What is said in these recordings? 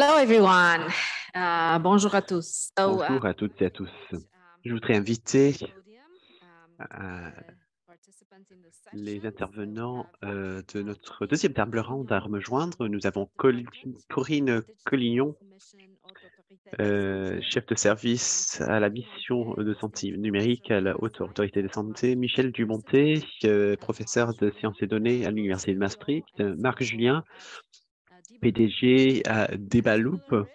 Hello everyone. Uh, bonjour à tous. So, Bonjour à toutes et à tous. Je voudrais inviter euh, les intervenants euh, de notre deuxième table ronde à me joindre. Nous avons Col- Corinne Collignon, euh, chef de service à la mission de santé numérique à la Haute Autorité de Santé, Michel Dumonté, euh, professeur de sciences et données à l'Université de Maastricht, Marc Julien, PDG à Debaloop.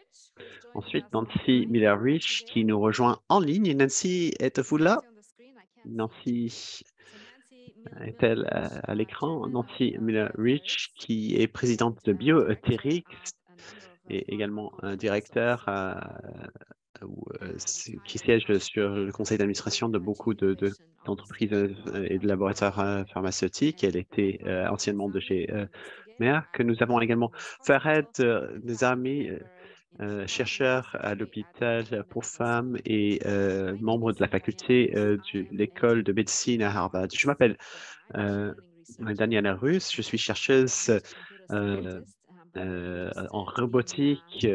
Ensuite, Nancy Miller-Rich qui nous rejoint en ligne. Nancy, êtes-vous là? Nancy est-elle à, à l'écran? Nancy Miller-Rich qui est présidente de Biotheryx et également directeur euh, qui siège sur le conseil d'administration de beaucoup de- de- d'entreprises euh, et de laboratoires euh, pharmaceutiques. Elle était euh, anciennement de chez Merck. Nous avons également Fahed euh, Nizami, euh, euh, chercheur à l'hôpital pour femmes et euh, membre de la faculté euh, de l'école de médecine à Harvard. Je m'appelle Daniela Russe, je suis chercheuse en robotique,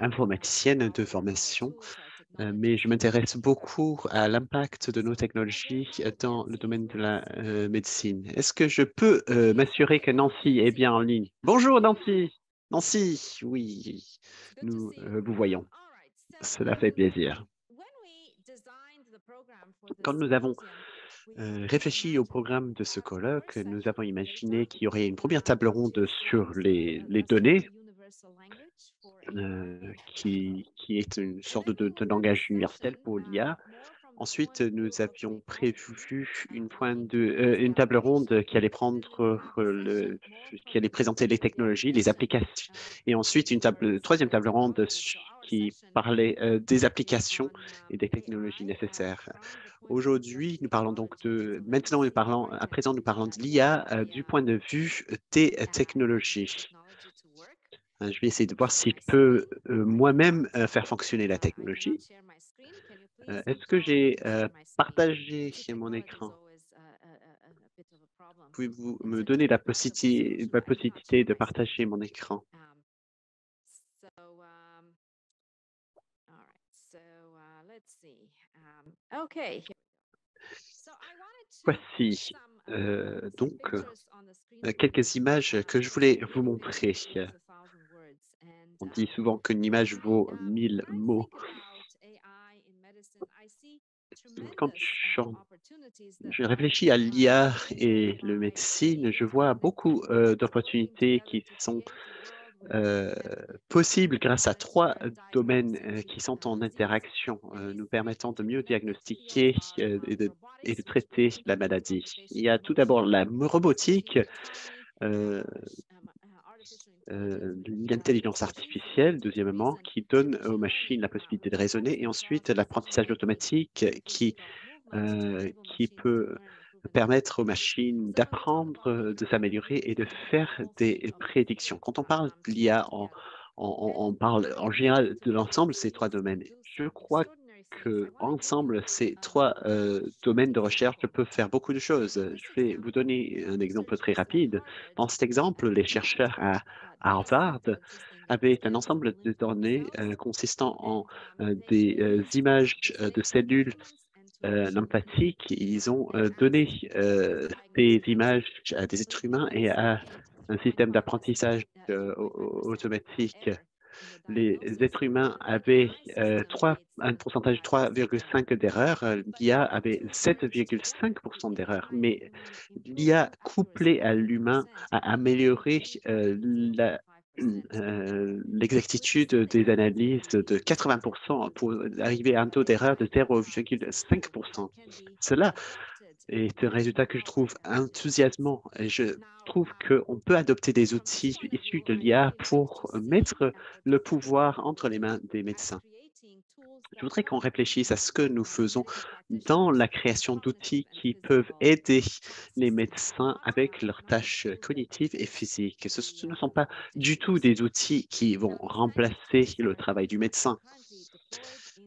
informaticienne de formation, mais je m'intéresse beaucoup à l'impact de nos technologies dans le domaine de la euh, médecine. Est-ce que je peux euh, m'assurer que Nancy est bien en ligne? Bonjour Nancy! Nancy, oui, nous euh, vous voyons. Cela fait plaisir. Quand nous avons euh, réfléchi au programme de ce colloque, nous avons imaginé qu'il y aurait une première table ronde sur les, les données, euh, qui, qui est une sorte de, de langage universel pour l'IA. Ensuite, nous avions prévu une, pointe de, euh, une table ronde qui allait prendre euh, le, qui allait présenter les technologies, les applications, et ensuite une table, troisième table ronde qui parlait des applications et des technologies nécessaires. Aujourd'hui, nous parlons donc de, maintenant, nous parlons, à présent, nous parlons de l'IA du point de vue des technologies. Euh, Je vais essayer de voir si je peux euh, moi-même euh, faire fonctionner la technologie. Est-ce que j'ai partagé mon écran? Pouvez-vous me donner la possibilité, de partager mon écran? Voici donc quelques images que je voulais vous montrer. On dit souvent qu'une image vaut mille mots. Quand je, réfléchis à l'IA et le médecine, je vois beaucoup euh, d'opportunités qui sont euh, possibles grâce à trois domaines euh, qui sont en interaction, nous permettant de mieux diagnostiquer et, de, traiter la maladie. Il y a tout d'abord la robotique, euh, l'intelligence artificielle, deuxièmement, qui donne aux machines la possibilité de raisonner, et ensuite l'apprentissage automatique qui, euh, qui peut permettre aux machines d'apprendre, de s'améliorer et de faire des prédictions. Quand on parle de l'IA, on, on- on parle en général de l'ensemble de ces trois domaines. Je crois que ensemble, ces trois euh, domaines de recherche peuvent faire beaucoup de choses. Je vais vous donner un exemple très rapide. Dans cet exemple, les chercheurs à Harvard avaient un ensemble de données euh, consistant en euh, des images de cellules lymphatiques. Ils ont donné des images à des êtres humains et à un système d'apprentissage au- au- automatique. Les êtres humains avaient euh, un pourcentage de 3,5 d'erreurs, euh, l'IA avait 7,5% d'erreurs, mais l'IA couplée à l'humain a amélioré euh, l'exactitude des analyses de 80% pour arriver à un taux d'erreur de 0,5 Cela est un résultat que je trouve enthousiasmant et je trouve qu'on peut adopter des outils issus de l'IA pour mettre le pouvoir entre les mains des médecins. Je voudrais qu'on réfléchisse à ce que nous faisons dans la création d'outils qui peuvent aider les médecins avec leurs tâches cognitives et physiques. Ce, ce ne sont pas du tout des outils qui vont remplacer le travail du médecin.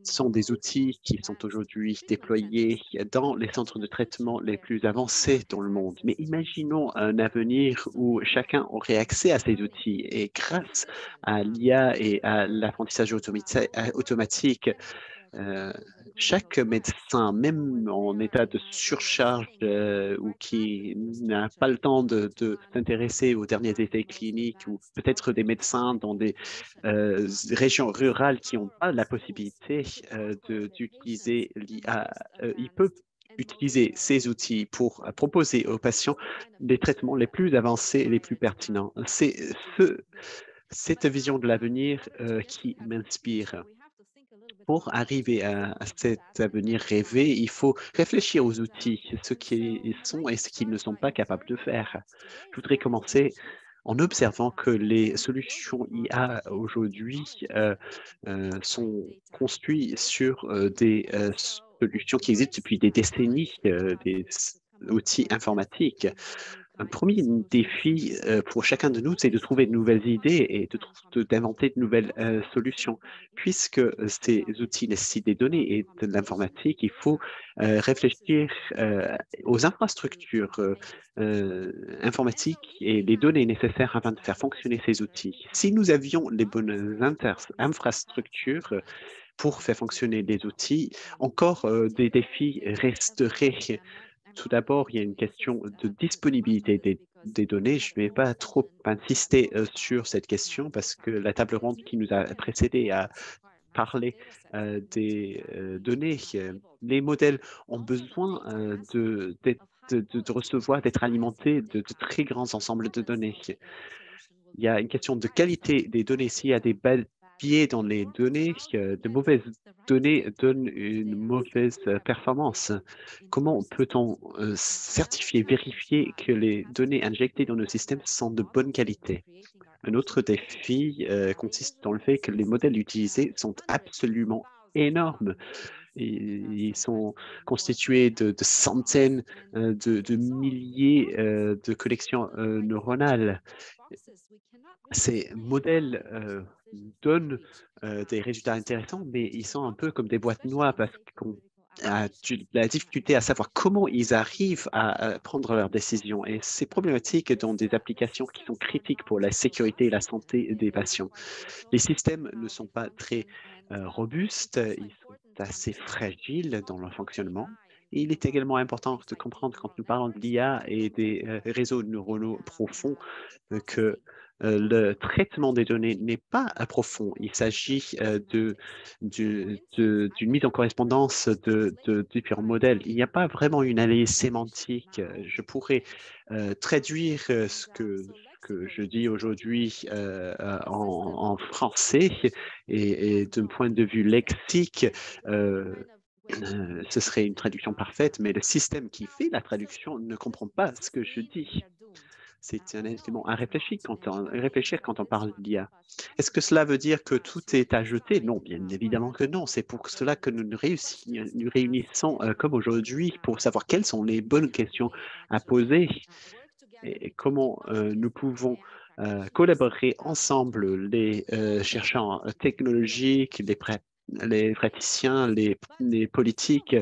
Sont des outils qui sont aujourd'hui déployés dans les centres de traitement les plus avancés dans le monde. Mais imaginons un avenir où chacun aurait accès à ces outils et grâce à l'IA et à l'apprentissage automatique, euh, chaque médecin, même en état de surcharge euh, ou qui n'a pas le temps de, s'intéresser aux derniers essais cliniques ou peut-être des médecins dans des euh, régions rurales qui n'ont pas la possibilité d'utiliser l'IA, il peut utiliser ces outils pour proposer aux patients des traitements les plus avancés et les plus pertinents. C'est ce, cette vision de l'avenir qui m'inspire pour arriver à, cet avenir rêvé, il faut réfléchir aux outils, ce qu'ils sont et ce qu'ils ne sont pas capables de faire. Je voudrais commencer en observant que les solutions IA aujourd'hui euh, euh, sont construites sur euh, des solutions qui existent depuis des décennies, des outils informatiques. Un premier défi euh, pour chacun de nous, c'est de trouver de nouvelles idées et d'inventer de, nouvelles euh, solutions. Puisque euh, ces outils nécessitent des données et de l'informatique, il faut réfléchir aux infrastructures informatiques et les données nécessaires afin de faire fonctionner ces outils. Si nous avions les bonnes infrastructures, pour faire fonctionner les outils, encore des défis resteraient tout d'abord, il y a une question de disponibilité des, données. Je ne vais pas trop insister euh, sur cette question parce que la table ronde qui nous a précédé a parlé euh, des euh, données. Les modèles ont besoin de, recevoir, d'être alimentés de, de, très grands ensembles de données. Il y a une question de qualité des données. S'il y a des dans les données, de mauvaises données donnent une mauvaise euh, performance. Comment peut-on euh, certifier, vérifier que les données injectées dans nos systèmes sont de bonne qualité? Un autre défi euh, consiste dans le fait que les modèles utilisés sont absolument énormes. Ils sont constitués de, centaines de, milliers de collections neuronales. Ces modèles donnent des résultats intéressants, mais ils sont un peu comme des boîtes noires parce qu'on a la difficulté à savoir comment ils arrivent à, prendre leurs décisions. Et c'est problématique dans des applications qui sont critiques pour la sécurité et la santé des patients. Les systèmes ne sont pas très robustes, ils sont assez fragiles dans leur fonctionnement. Il est également important de comprendre quand nous parlons de l'IA et des réseaux neuronaux profonds que euh, le traitement des données n'est pas profond. Il s'agit euh, d'une mise en correspondance de, différents modèles. Il n'y a pas vraiment une analyse sémantique. Je pourrais euh, traduire ce que je dis aujourd'hui en, français et, d'un point de vue lexique, ce serait une traduction parfaite, mais le système qui fait la traduction ne comprend pas ce que je dis. C'est un élément à réfléchir quand on, réfléchir quand on parle d'IA. Est-ce que cela veut dire que tout est à jeter? Non, bien évidemment que non. C'est pour cela que nous nous, réunissons euh, comme aujourd'hui pour savoir quelles sont les bonnes questions à poser et comment euh, nous pouvons euh, collaborer ensemble, les chercheurs technologiques, les, les praticiens, les, les politiques,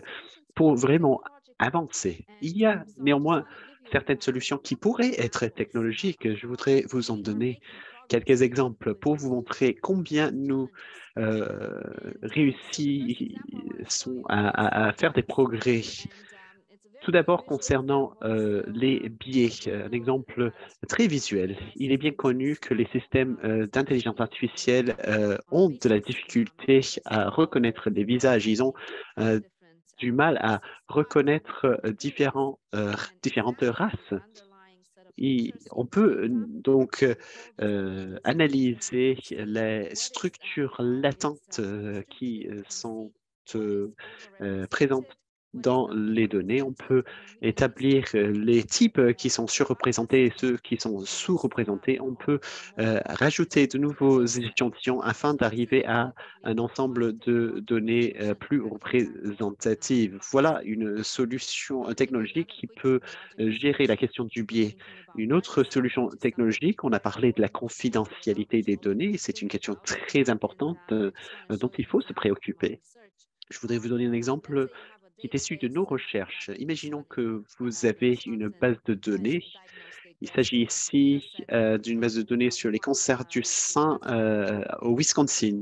pour vraiment avancer. Il y a néanmoins certaines solutions qui pourraient être technologiques. Je voudrais vous en donner quelques exemples pour vous montrer combien nous euh, réussissons à, faire des progrès. Tout d'abord, concernant euh, les biais, un exemple très visuel. Il est bien connu que les systèmes euh, d'intelligence artificielle ont de la difficulté à reconnaître les visages. Ils ont du mal à reconnaître différents, différentes races. On peut donc analyser les structures latentes qui sont présentes dans les données. On peut établir les types qui sont surreprésentés et ceux qui sont sous-représentés. On peut rajouter de nouveaux échantillons afin d'arriver à un ensemble de données plus représentatives. Voilà une solution technologique qui peut gérer la question du biais. Une autre solution technologique, on a parlé de la confidentialité des données. C'est une question très importante dont il faut se préoccuper. Je voudrais vous donner un exemple est issu de nos recherches. Imaginons que vous avez une base de données. Il s'agit ici euh, d'une base de données sur les cancers du sein euh, au Wisconsin.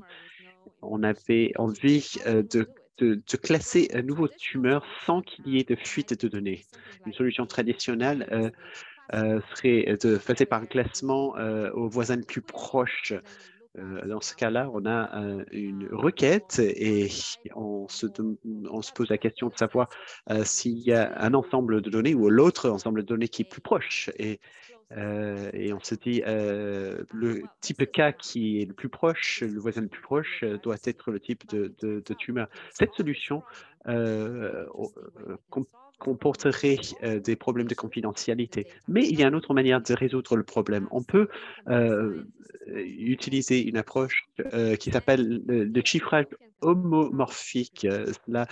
On avait envie euh, de, de, classer un nouveau tumeur sans qu'il y ait de fuite de données. Une solution traditionnelle serait de passer par un classement aux voisins plus proches dans ce cas-là, on a euh, une requête et on se, pose la question de savoir euh, s'il y a un ensemble de données ou l'autre ensemble de données qui est plus proche. Et, on se dit, le type cas qui est le plus proche, le voisin le plus proche, doit être le type de, de tumeur. Cette solution comporterait euh, des problèmes de confidentialité. Mais il y a une autre manière de résoudre le problème. On peut euh, utiliser une approche euh, qui s'appelle le, chiffrage homomorphique. cela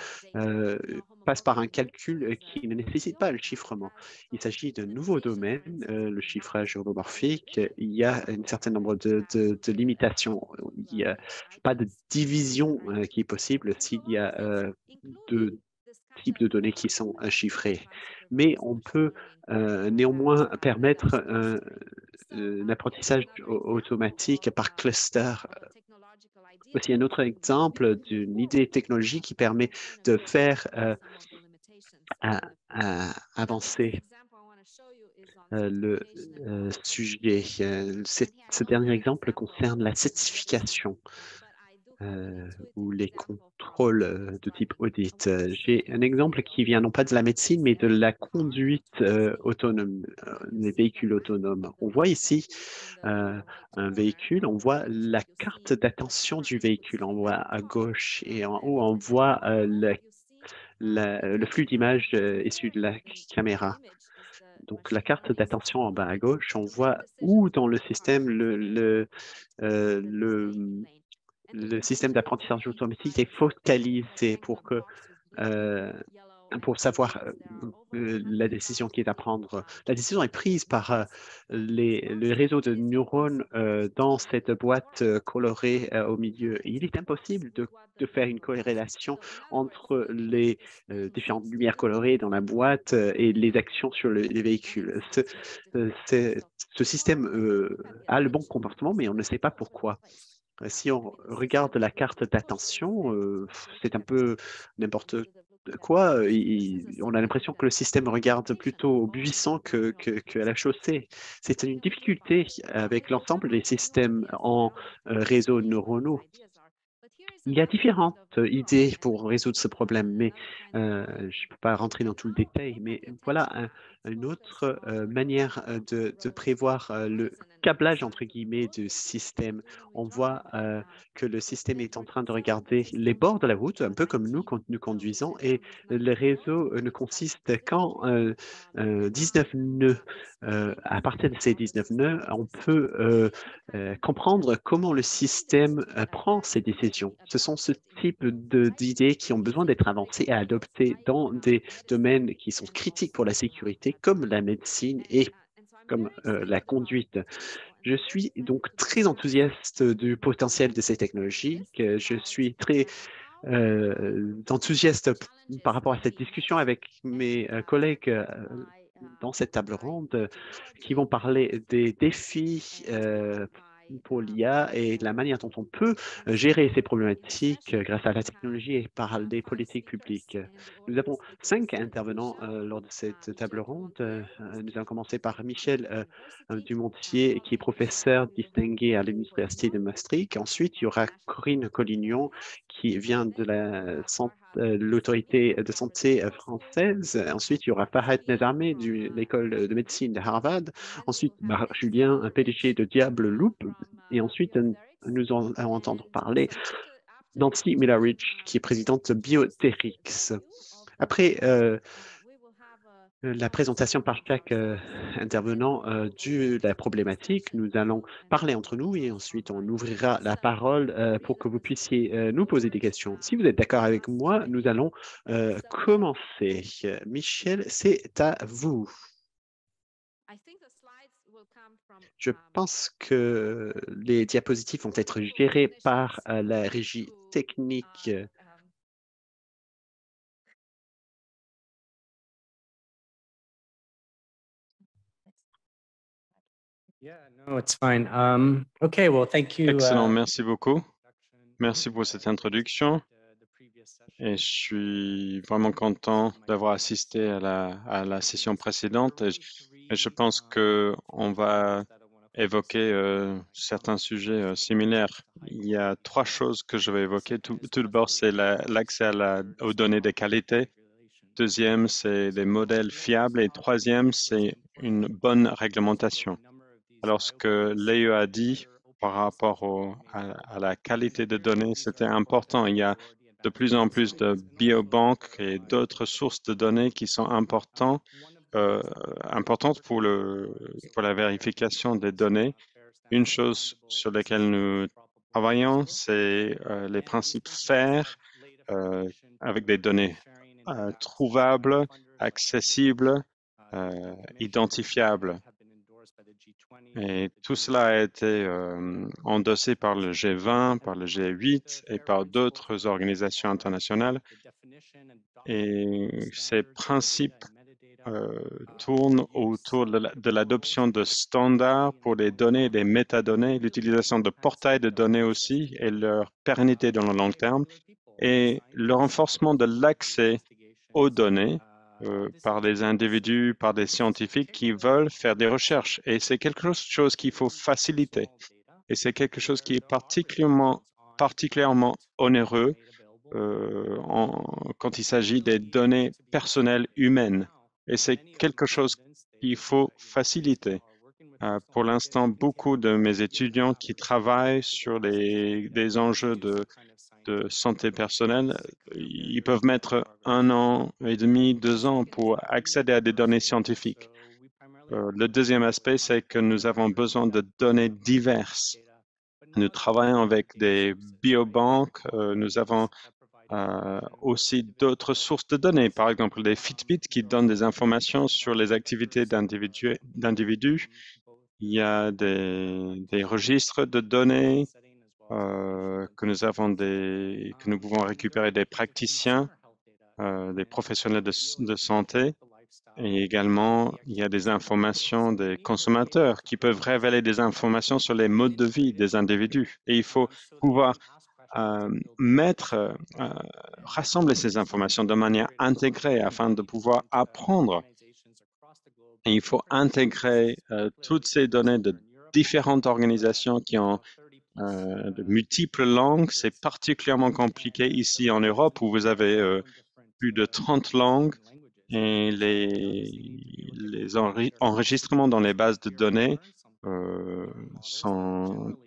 passe par un calcul qui ne nécessite pas le chiffrement. Il s'agit d'un nouveau domaine, le chiffrage homomorphique. Il y a un certain nombre de, de limitations. Il n'y a pas de division qui est possible s'il y a de types de données qui sont chiffrées. Mais on peut euh, néanmoins permettre un, apprentissage automatique par cluster. Aussi un autre exemple d'une idée technologique qui permet de faire euh, avancer euh, le sujet. ce dernier exemple concerne la certification euh, ou les contrôles euh, de type audit. Euh, j'ai un exemple qui vient non pas de la médecine, mais de la conduite autonome, des véhicules autonomes. On voit ici un véhicule, on voit la carte d'attention du véhicule en voit à gauche et en haut, on voit le, le flux d'images issu de la caméra. Donc, la carte d'attention en bas à gauche, on voit où dans le système le, le, le le système d'apprentissage automatique est focalisé pour que euh, pour savoir euh, euh, la décision qui est à prendre. La décision est prise par les, le réseau de neurones dans cette boîte colorée au milieu. il est impossible de, faire une corrélation entre les différentes lumières colorées dans la boîte et les actions sur les véhicules. Ce système a le bon comportement, mais on ne sait pas pourquoi. Si on regarde la carte d'attention, euh, c'est un peu n'importe quoi. on a l'impression que le système regarde plutôt au buisson que, la chaussée. C'est une difficulté avec l'ensemble des systèmes en euh, réseau neuronaux. Il y a différentes idées pour résoudre ce problème, mais euh, je ne peux pas rentrer dans tout le détail. Mais voilà une autre manière de, de prévoir le câblage, entre guillemets, du système. On voit euh, que le système est en train de regarder les bords de la route, un peu comme nous quand nous conduisons, et le réseau ne consiste qu'en 19 euh, nœuds. Euh, à partir de ces 19 nœuds, on peut comprendre comment le système prend ses décisions. Ce sont ce type d'idées qui ont besoin d'être avancées et adoptées dans des domaines qui sont critiques pour la sécurité, comme la médecine et comme euh, la conduite. Je suis donc très enthousiaste du potentiel de ces technologies. Je suis très euh, enthousiaste par rapport à cette discussion avec mes euh, collègues dans cette table ronde qui vont parler des défis pour l'IA et la manière dont on peut euh, gérer ces problématiques euh, grâce à la technologie et par des politiques publiques. Nous avons cinq intervenants euh, lors de cette table ronde. nous allons commencer par Michel Dumontier, qui est professeur distingué à l'Université de Maastricht. Ensuite, il y aura Corinne Collignon, qui vient de la santé l'autorité de santé française. Ensuite, il y aura Fahad Nezarmé de l'école de médecine de Harvard. Ensuite, Julien, un PDG de Diable Loop. Et ensuite, nous allons entendre parler Nancy Millerich, qui est présidente de Bioterix. Après euh, la présentation par chaque euh, intervenant euh, de la problématique, nous allons parler entre nous et ensuite on ouvrira la parole pour que vous puissiez nous poser des questions. Si vous êtes d'accord avec moi, nous allons commencer. Michel, c'est à vous. Je pense que les diapositives vont être gérées par euh, la régie technique. Um. Excellent, uh, merci beaucoup. Merci pour cette introduction. Et je suis vraiment content d'avoir assisté à la, à la session précédente. Et je, et je pense que on va évoquer euh, certains sujets euh, similaires. Il y a trois choses que je vais évoquer. Tout, tout d'abord, c'est la- l'accès la- aux données de qualité. Deuxième, c'est des modèles fiables. Et troisième, c'est une bonne réglementation. Alors, ce que l'AE a dit par rapport au- à, à la qualité de données, c'était important. Il y a de plus en plus de biobanques et d'autres sources de données qui sont importants, euh, importantes pour, le, pour la vérification des données. Une chose sur laquelle nous travaillons, c'est euh, les principes FAIR euh, avec des données trouvables, accessibles, identifiables. Et tout cela a été endossé par le G20, par le G8 et par d'autres organisations internationales. Et ces principes euh, tournent autour de la- de l'adoption de standards pour les données et les métadonnées, l'utilisation de portails de données aussi et leur pérennité dans le long terme, et le renforcement de l'accès aux données euh, par des individus, par des scientifiques qui veulent faire des recherches. Et c'est quelque chose qu'il faut faciliter. Et c'est quelque chose qui est particulièrement, particulièrement onéreux euh, quand il s'agit des données personnelles humaines. Et c'est quelque chose qu'il faut faciliter. Euh, pour l'instant, beaucoup de mes étudiants qui travaillent sur des enjeux de, de santé personnelle, ils peuvent mettre un an et demi, deux ans pour accéder à des données scientifiques. Euh, le deuxième aspect, c'est que nous avons besoin de données diverses. Nous travaillons avec des biobanques, euh, nous avons euh, aussi d'autres sources de données, par exemple des Fitbit qui donnent des informations sur les activités d'individus. Il y a des, registres de données euh, que nous avons des, que nous pouvons récupérer des praticiens, euh, des professionnels de santé. Et également, il y a des informations des consommateurs qui peuvent révéler des informations sur les modes de vie des individus. Et il faut pouvoir euh, mettre, euh, rassembler ces informations de manière intégrée afin de pouvoir apprendre. Il faut intégrer euh, toutes ces données de différentes organisations qui ont de multiples langues. C'est particulièrement compliqué ici en Europe où vous avez plus de 30 langues et les, enregistrements dans les bases de données sont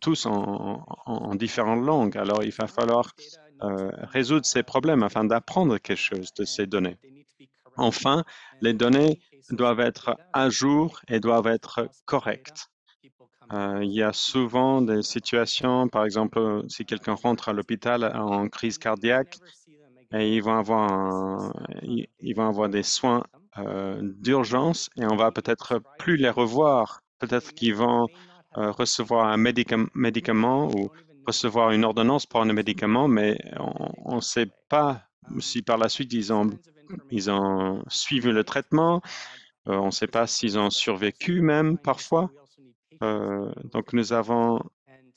tous en, en- en différentes langues. Alors, il va falloir euh, résoudre ces problèmes afin d'apprendre quelque chose de ces données. Enfin, les données doivent être à jour et doivent être correctes. Euh, il y a souvent des situations, par exemple, si quelqu'un rentre à l'hôpital en crise cardiaque, et ils vont avoir, un- ils avoir des soins euh, d'urgence et on va peut-être plus les revoir. Peut-être qu'ils vont recevoir un médicam- médicament ou recevoir une ordonnance pour un médicament, mais on ne sait pas si par la suite ils ont, ils ont suivi le traitement. Euh, on ne sait pas s'ils ont survécu même parfois. Euh, donc nous avons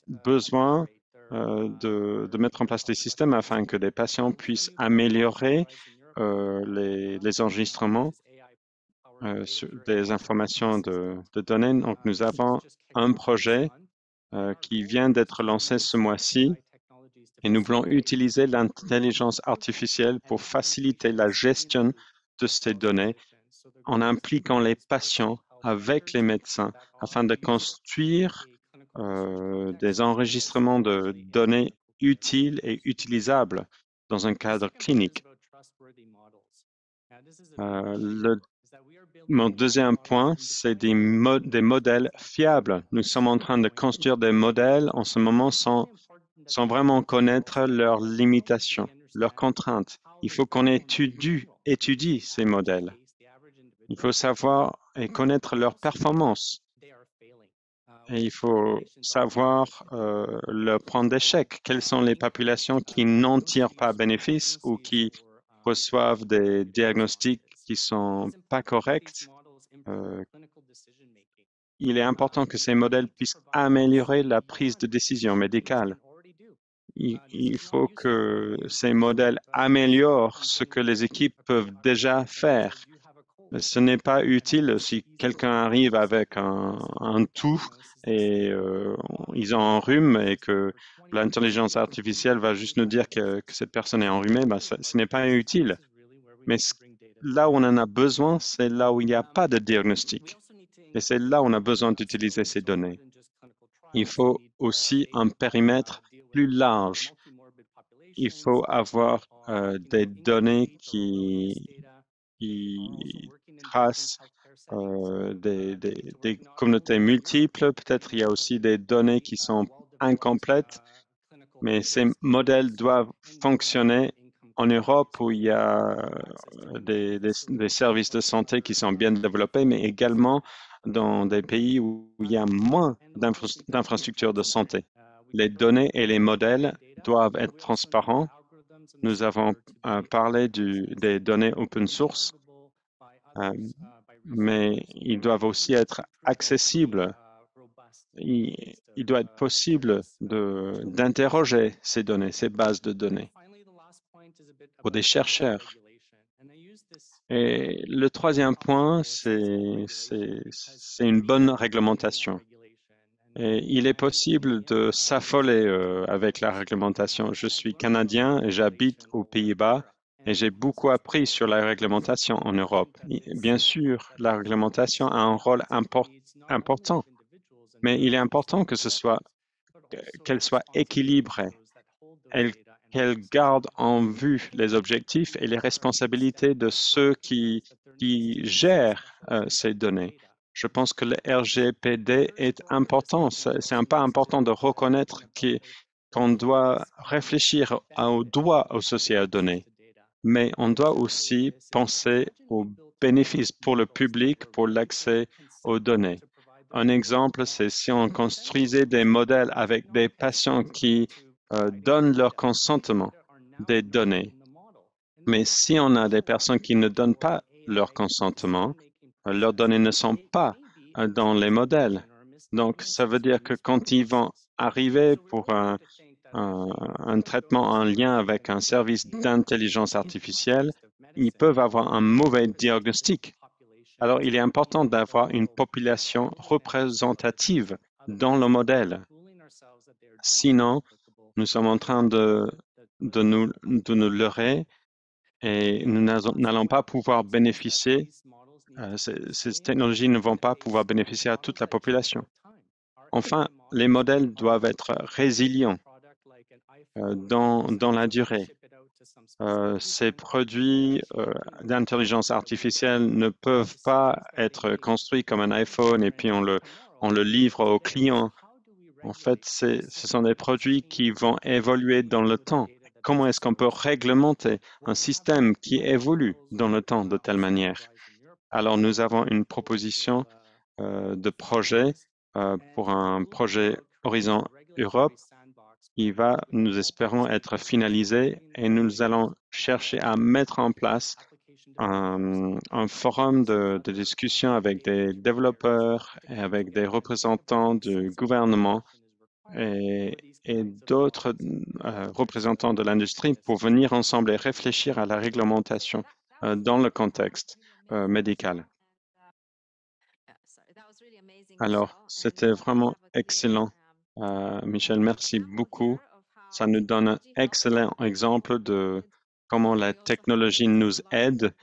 besoin euh, de, de mettre en place des systèmes afin que les patients puissent améliorer euh, les, les enregistrements euh, des informations de, données. Donc, nous avons un projet euh, qui vient d'être lancé ce mois-ci et nous voulons utiliser l'intelligence artificielle pour faciliter la gestion de ces données en impliquant les patients avec les médecins afin de construire euh, des enregistrements de données utiles et utilisables dans un cadre clinique. Mon deuxième point, c'est des, des, modèles fiables. Nous sommes en train de construire des modèles en ce moment sans, vraiment connaître leurs limitations, leurs contraintes. Il faut qu'on étudie, ces modèles. Il faut savoir et connaître leurs performances. Et il faut savoir euh, le prendre d'échec. Quelles sont les populations qui n'en tirent pas bénéfice ou qui reçoivent des diagnostics qui sont pas corrects? Euh, il est important que ces modèles puissent améliorer la prise de décision médicale. Il, il faut que ces modèles améliorent ce que les équipes peuvent déjà faire. Ce n'est pas utile si quelqu'un arrive avec un, un tout et euh, ils ont un rhume et que l'intelligence artificielle va juste nous dire que, que cette personne est enrhumée, ben, ce, ce n'est pas utile. Mais là où on en a besoin, c'est là où il n'y a pas de diagnostic. Et c'est là où on a besoin d'utiliser ces données. Il faut aussi un périmètre plus large. Il faut avoir euh, des données qui, tracent euh, des, des, des, communautés multiples. Peut-être il y a aussi des données qui sont incomplètes, mais ces modèles doivent fonctionner en Europe où il y a des, des services de santé qui sont bien développés, mais également dans des pays où il y a moins d'infrastructures de santé. Les données et les modèles doivent être transparents. Nous avons euh, parlé du, des données open source. Euh, mais ils doivent aussi être accessibles. Il, il doit être possible d'interroger ces données, ces bases de données pour des chercheurs. Et le troisième point, c'est une bonne réglementation. Il est possible de s'affoler euh, avec la réglementation. Je suis canadien et j'habite aux Pays-Bas et j'ai beaucoup appris sur la réglementation en Europe. Bien sûr, la réglementation a un rôle important, mais il est important que ce soit qu'elle soit équilibrée, qu'elle garde en vue les objectifs et les responsabilités de ceux qui, gèrent euh, ces données. Je pense que le RGPD est important. C'est un pas important de reconnaître qu'on doit réfléchir au droit associé aux données mais on doit aussi penser aux bénéfices pour le public pour l'accès aux données. Un exemple, c'est si on construisait des modèles avec des patients qui donnent leur consentement des données. Mais si on a des personnes qui ne donnent pas leur consentement, euh, leurs données ne sont pas euh, dans les modèles. Donc, ça veut dire que quand ils vont arriver pour un, traitement en lien avec un service d'intelligence artificielle, ils peuvent avoir un mauvais diagnostic. Alors, il est important d'avoir une population représentative dans le modèle. Sinon, nous sommes en train de, de, nous, de nous leurrer et nous n'allons pas pouvoir bénéficier, euh, ces, technologies ne vont pas pouvoir bénéficier à toute la population. Enfin, les modèles doivent être résilients. Euh, dans, dans la durée. Euh, ces produits d'intelligence artificielle ne peuvent pas être construits comme un iPhone et puis on le, on le livre aux clients. En fait, ce sont des produits qui vont évoluer dans le temps. Comment est-ce qu'on peut réglementer un système qui évolue dans le temps de telle manière? Alors, nous avons une proposition euh, de projet euh, pour un projet Horizon Europe il va, nous espérons, être finalisé et nous allons chercher à mettre en place un, forum de, discussion avec des développeurs et avec des représentants du gouvernement et, d'autres euh, représentants de l'industrie pour venir ensemble et réfléchir à la réglementation euh, dans le contexte euh, médical. Alors, c'était vraiment excellent Michel, merci beaucoup. Ça nous donne un excellent exemple de comment la technologie nous aide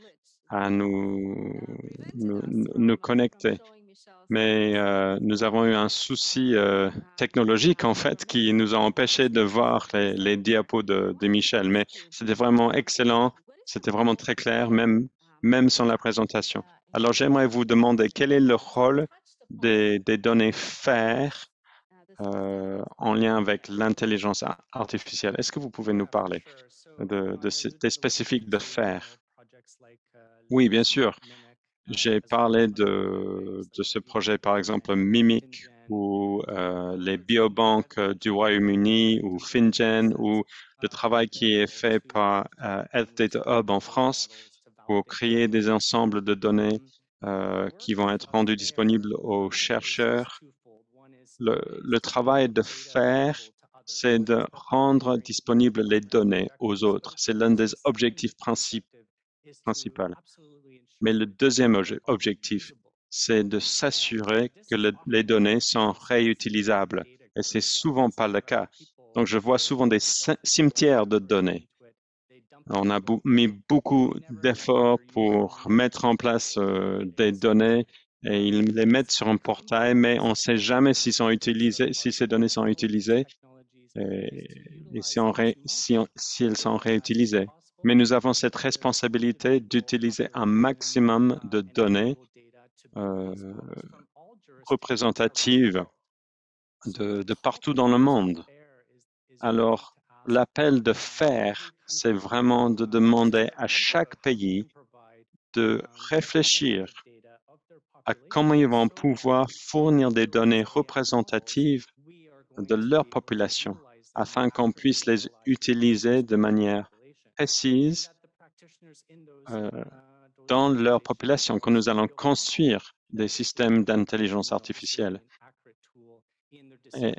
à nous, connecter. mais euh, nous avons eu un souci euh, technologique en fait qui nous a empêché de voir les, diapos de, Michel. Mais c'était vraiment excellent, c'était vraiment très clair, même, même sans la présentation. Alors j'aimerais vous demander quel est le rôle des, des données FAIR euh, en lien avec l'intelligence ar- artificielle. Est-ce que vous pouvez nous parler de, de des spécifiques de FAIR Oui, bien sûr. J'ai parlé de, ce projet, par exemple, Mimic ou euh, les biobanques euh, du Royaume-Uni ou FinGen ou le travail qui est fait par euh, Health Data Hub en France pour créer des ensembles de données euh, qui vont être rendus disponibles aux chercheurs. Le, travail de faire, c'est de rendre disponibles les données aux autres. C'est l'un des objectifs principaux. Mais le deuxième obje- objectif, c'est de s'assurer que le- les données sont réutilisables. Et c'est souvent pas le cas. Donc, je vois souvent des cim- cimetières de données. On a mis beaucoup d'efforts pour mettre en place euh, des données et ils les mettent sur un portail, mais on ne sait jamais s'ils sont utilisés, si ces données sont utilisées et, si, si si elles sont réutilisées. Mais nous avons cette responsabilité d'utiliser un maximum de données euh, représentatives de partout dans le monde. Alors, l'appel de faire, c'est vraiment de demander à chaque pays de réfléchir à comment ils vont pouvoir fournir des données représentatives de leur population afin qu'on puisse les utiliser de manière précise euh, dans leur population, quand nous allons construire des systèmes d'intelligence artificielle. Et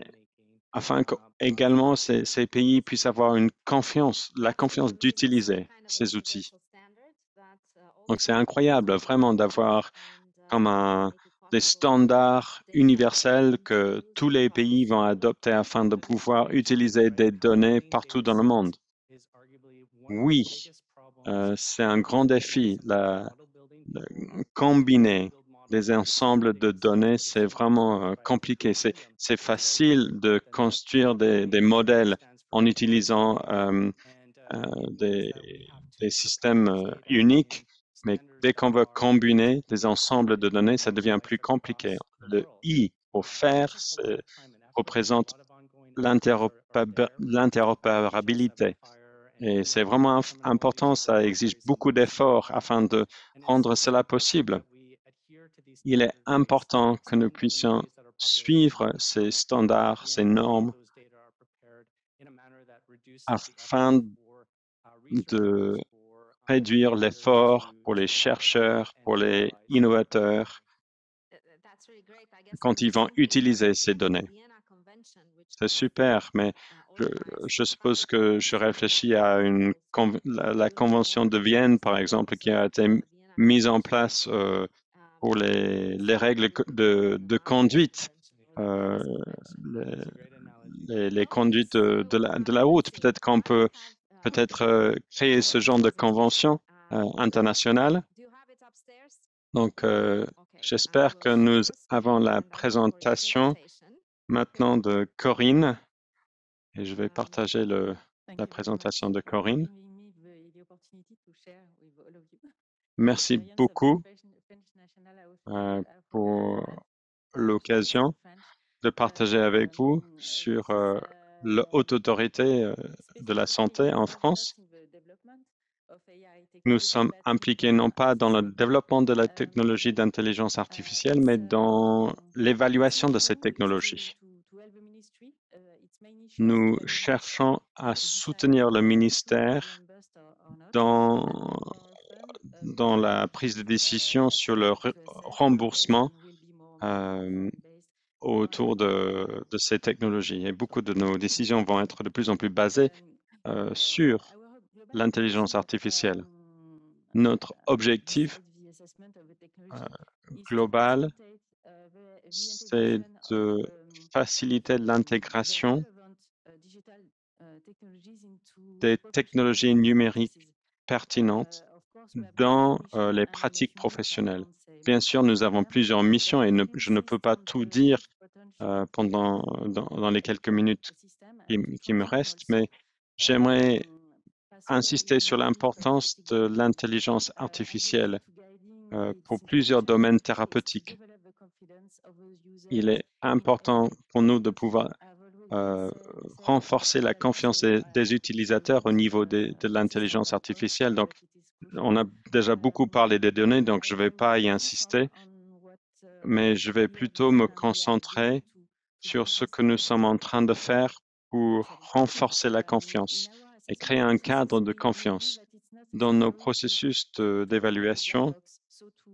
afin que également ces, ces pays puissent avoir une confiance, la confiance d'utiliser ces outils. Donc c'est incroyable vraiment d'avoir comme un, des standards universels que tous les pays vont adopter afin de pouvoir utiliser des données partout dans le monde. Oui, euh, c'est un grand défi. La, la- combiner des ensembles de données, c'est vraiment euh, compliqué. C'est facile de construire des, des modèles en utilisant euh, des, des systèmes uniques, mais dès qu'on veut combiner des ensembles de données, ça devient plus compliqué. Le I au faire représente l'interopéra- l'interopérabilité. Et c'est vraiment important, ça exige beaucoup d'efforts afin de rendre cela possible. Il est important que nous puissions suivre ces standards, ces normes, afin de réduire l'effort pour les chercheurs, pour les innovateurs, quand ils vont utiliser ces données. C'est super, mais je, suppose que je réfléchis à la, Convention de Vienne, par exemple, qui a été mise en place euh, pour les, les règles de, conduite, euh, les, conduites de la route. Peut-être qu'on peut peut-être euh, créer ce genre de convention euh, internationale. Donc, euh, j'espère que nous avons la présentation maintenant de Corinne et je vais partager le, la présentation de Corinne. Merci beaucoup euh, pour l'occasion de partager avec vous sur euh, la haute autorité euh, de la santé en France. Nous sommes impliqués non pas dans le développement de la technologie d'intelligence artificielle, mais dans l'évaluation de cette technologie. Nous cherchons à soutenir le ministère dans, dans la prise de décision sur le re- remboursement euh, autour de, ces technologies. Et beaucoup de nos décisions vont être de plus en plus basées euh, sur l'intelligence artificielle. Notre objectif euh, global, c'est de faciliter l'intégration des technologies numériques pertinentes dans euh, les pratiques professionnelles. Bien sûr, nous avons plusieurs missions et ne- je ne peux pas tout dire euh, pendant dans, dans les quelques minutes qui, me restent, mais j'aimerais insister sur l'importance de l'intelligence artificielle euh, pour plusieurs domaines thérapeutiques. Il est important pour nous de pouvoir euh, renforcer la confiance des, des utilisateurs au niveau des- de l'intelligence artificielle. Donc, on a déjà beaucoup parlé des données, donc je ne vais pas y insister, mais je vais plutôt me concentrer sur ce que nous sommes en train de faire pour renforcer la confiance et créer un cadre de confiance. Dans nos processus d'évaluation,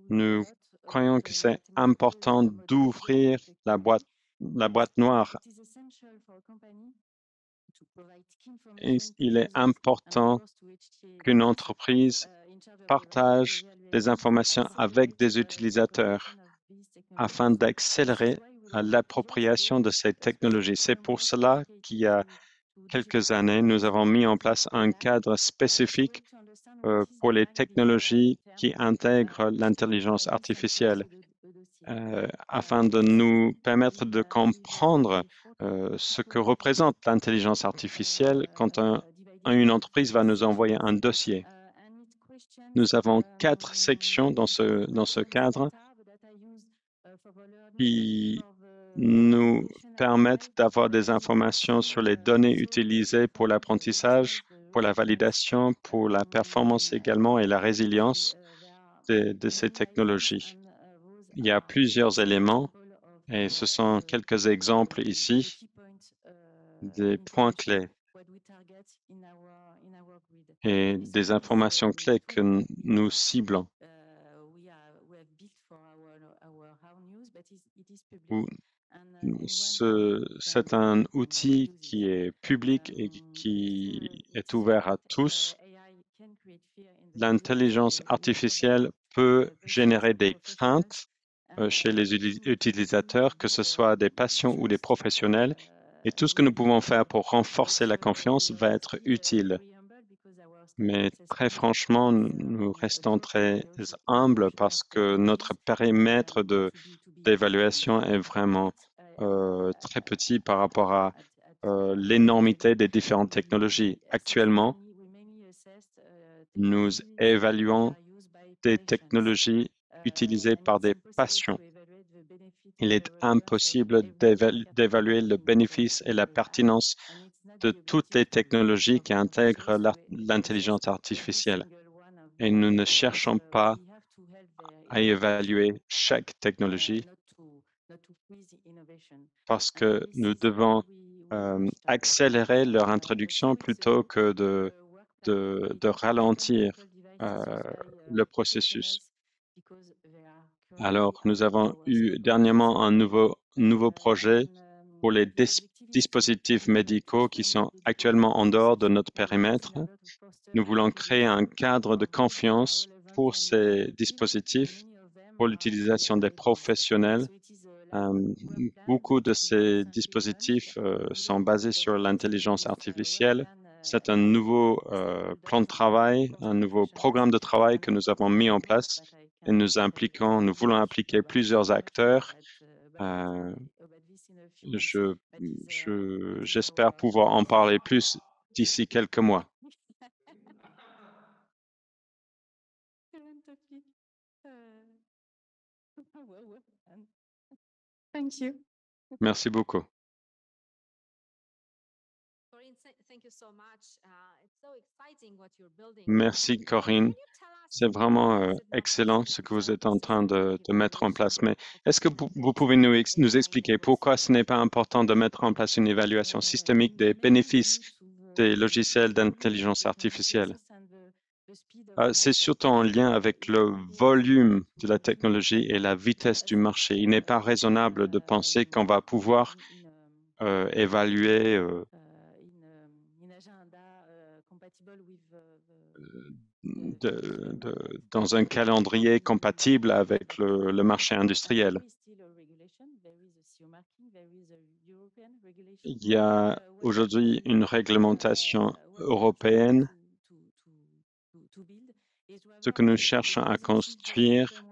nous croyons que c'est important d'ouvrir la boîte noire. Et il est important qu'une entreprise partage des informations avec des utilisateurs afin d'accélérer euh, l'appropriation de ces technologies. C'est pour cela qu'il y a quelques années, nous avons mis en place un cadre spécifique euh, pour les technologies qui intègrent l'intelligence artificielle euh, afin de nous permettre de comprendre euh, ce que représente l'intelligence artificielle quand un- une entreprise va nous envoyer un dossier. Nous avons quatre sections dans ce, cadre qui nous permettent d'avoir des informations sur les données utilisées pour l'apprentissage, pour la validation, pour la performance également et la résilience de ces technologies. Il y a plusieurs éléments et ce sont quelques exemples ici des points clés et des informations clés que nous ciblons. C'est un outil qui est public et qui est ouvert à tous. L'intelligence artificielle peut générer des craintes chez les utilisateurs, que ce soit des patients ou des professionnels. Et tout ce que nous pouvons faire pour renforcer la confiance va être utile. Mais très franchement, nous- restons très humbles parce que notre périmètre d'évaluation est vraiment euh, très petit par rapport à euh, l'énormité des différentes technologies. Actuellement, nous évaluons des technologies utilisées par des patients. Il est impossible d'évalu- d'évaluer le bénéfice et la pertinence de toutes les technologies qui intègrent l'intelligence artificielle. Et nous ne cherchons pas à évaluer chaque technologie parce que nous devons euh, accélérer leur introduction plutôt que de, de, de ralentir euh, le processus. Alors, nous avons eu dernièrement un nouveau, nouveau projet pour les dis- dispositifs médicaux qui sont actuellement en dehors de notre périmètre. Nous voulons créer un cadre de confiance pour ces dispositifs, pour l'utilisation des professionnels. Euh, beaucoup de ces dispositifs euh, sont basés sur l'intelligence artificielle. C'est un nouveau euh, plan de travail, un nouveau programme de travail que nous avons mis en place et nous impliquons, nous voulons impliquer plusieurs acteurs. Euh, je, je- j'espère pouvoir en parler plus d'ici quelques mois. Thank you. Merci beaucoup. Merci, Corinne. C'est vraiment euh, excellent ce que vous êtes en train de, mettre en place. Mais est-ce que vous, pouvez nous, ex- nous expliquer pourquoi ce n'est pas important de mettre en place une évaluation systémique des bénéfices des logiciels d'intelligence artificielle? Euh, C'est surtout en lien avec le volume de la technologie et la vitesse du marché. Il n'est pas raisonnable de penser qu'on va pouvoir euh, évaluer de- de- dans un calendrier compatible avec le, le marché industriel. Il y a aujourd'hui une réglementation européenne Ce que nous cherchons à construire,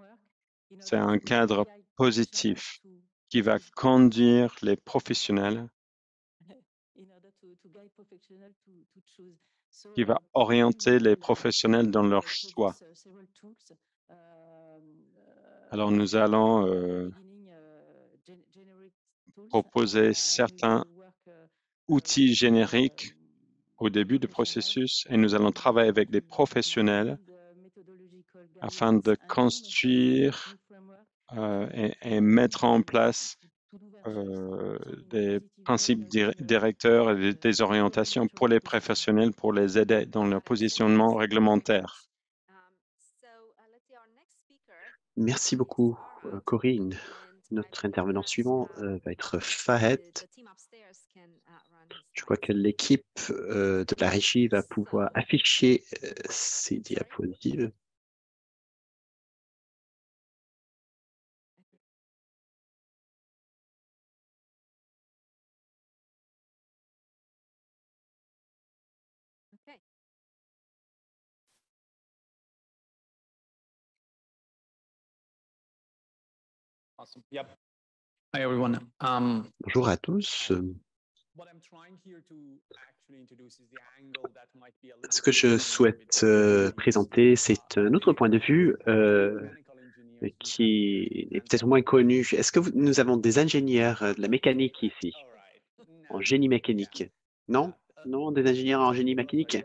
c'est un cadre positif qui va conduire les professionnels, qui va orienter les professionnels dans leur choix. Alors nous allons euh, proposer certains outils génériques au début du processus et nous allons travailler avec des professionnels afin de construire euh, et, mettre en place euh, des principes directeurs et des, orientations pour les professionnels pour les aider dans leur positionnement réglementaire. Merci beaucoup, euh, Corinne. Notre intervenant suivant va être Fahed. Je crois que l'équipe de la régie va pouvoir afficher ces diapositives. Um, Bonjour à tous. Ce que je souhaite euh, présenter, c'est un autre point de vue euh, qui est peut-être moins connu. Est-ce que nous avons des ingénieurs euh, de la mécanique ici, en génie mécanique. Non? Non, des ingénieurs en génie mécanique?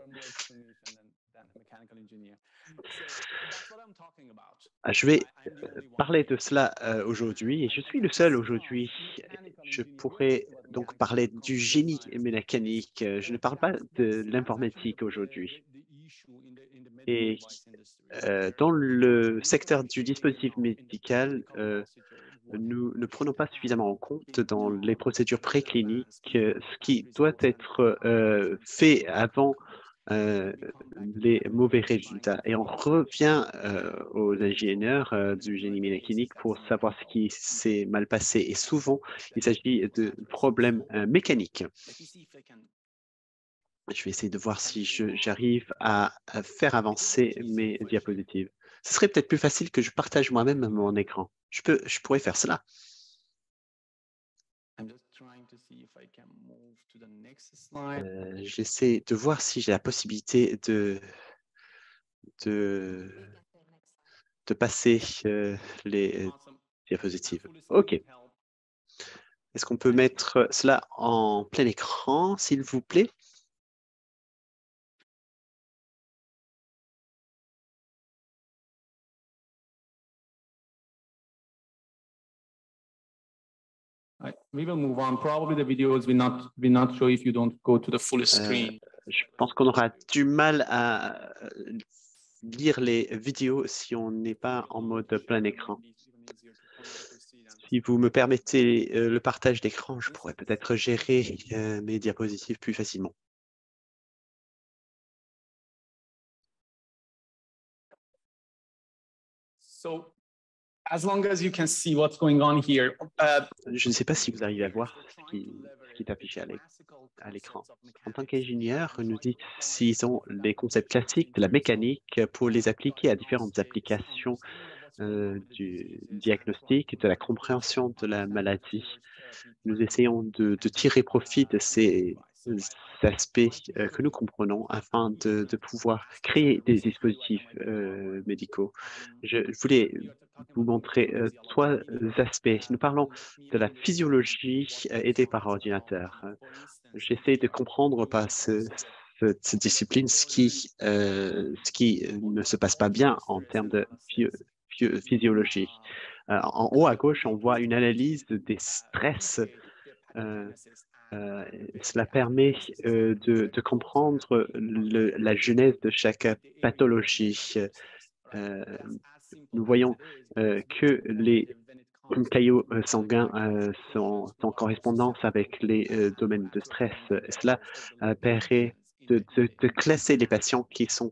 Je vais parler de cela aujourd'hui et je suis le seul aujourd'hui. Je pourrais donc parler du génie mécanique. Je ne parle pas de l'informatique aujourd'hui. Et dans le secteur du dispositif médical, nous ne prenons pas suffisamment en compte dans les procédures précliniques ce qui doit être fait avant euh, les mauvais résultats. Et on revient euh, aux ingénieurs euh, du génie mécanique pour savoir ce qui s'est mal passé. Et souvent, il s'agit de problèmes mécaniques. Je vais essayer de voir si j'arrive à, faire avancer mes diapositives. Ce serait peut-être plus facile que je partage moi-même mon écran. Je, peux, je pourrais faire cela. Euh, j'essaie de voir si j'ai la possibilité de, de, de passer euh, les diapositives. OK. Est-ce qu'on peut mettre cela en plein écran, s'il vous plaît? We will move on. Probably the videos will not will not show if you don't go to the full screen. Euh, je pense qu'on aura du mal à euh, lire les vidéos si on n'est pas en mode plein écran. Si vous me permettez euh, le partage d'écran, je pourrais peut-être gérer mes diapositives plus facilement. So as long as you can see what's going on here. Je ne sais pas si vous arrivez à voir ce qui, est affiché à l'écran. En tant qu'ingénieur, nous utilisons les concepts classiques de la mécanique pour les appliquer à différentes applications euh, du diagnostic, de la compréhension de la maladie. Nous essayons de, de tirer profit de ces aspects euh, que nous comprenons afin de, pouvoir créer des dispositifs euh, médicaux. Je voulais vous montrer euh, trois aspects. Nous parlons de la physiologie aidée par ordinateur. J'essaie de comprendre par cette discipline ce qui ne se passe pas bien en termes de physiologie. en haut à gauche, on voit une analyse des stress. Cela permet de, de, comprendre la genèse de chaque pathologie nous voyons euh, que les caillots euh, sanguins euh, sont en correspondance avec les domaines de stress. Cela permet de, classer les patients qui sont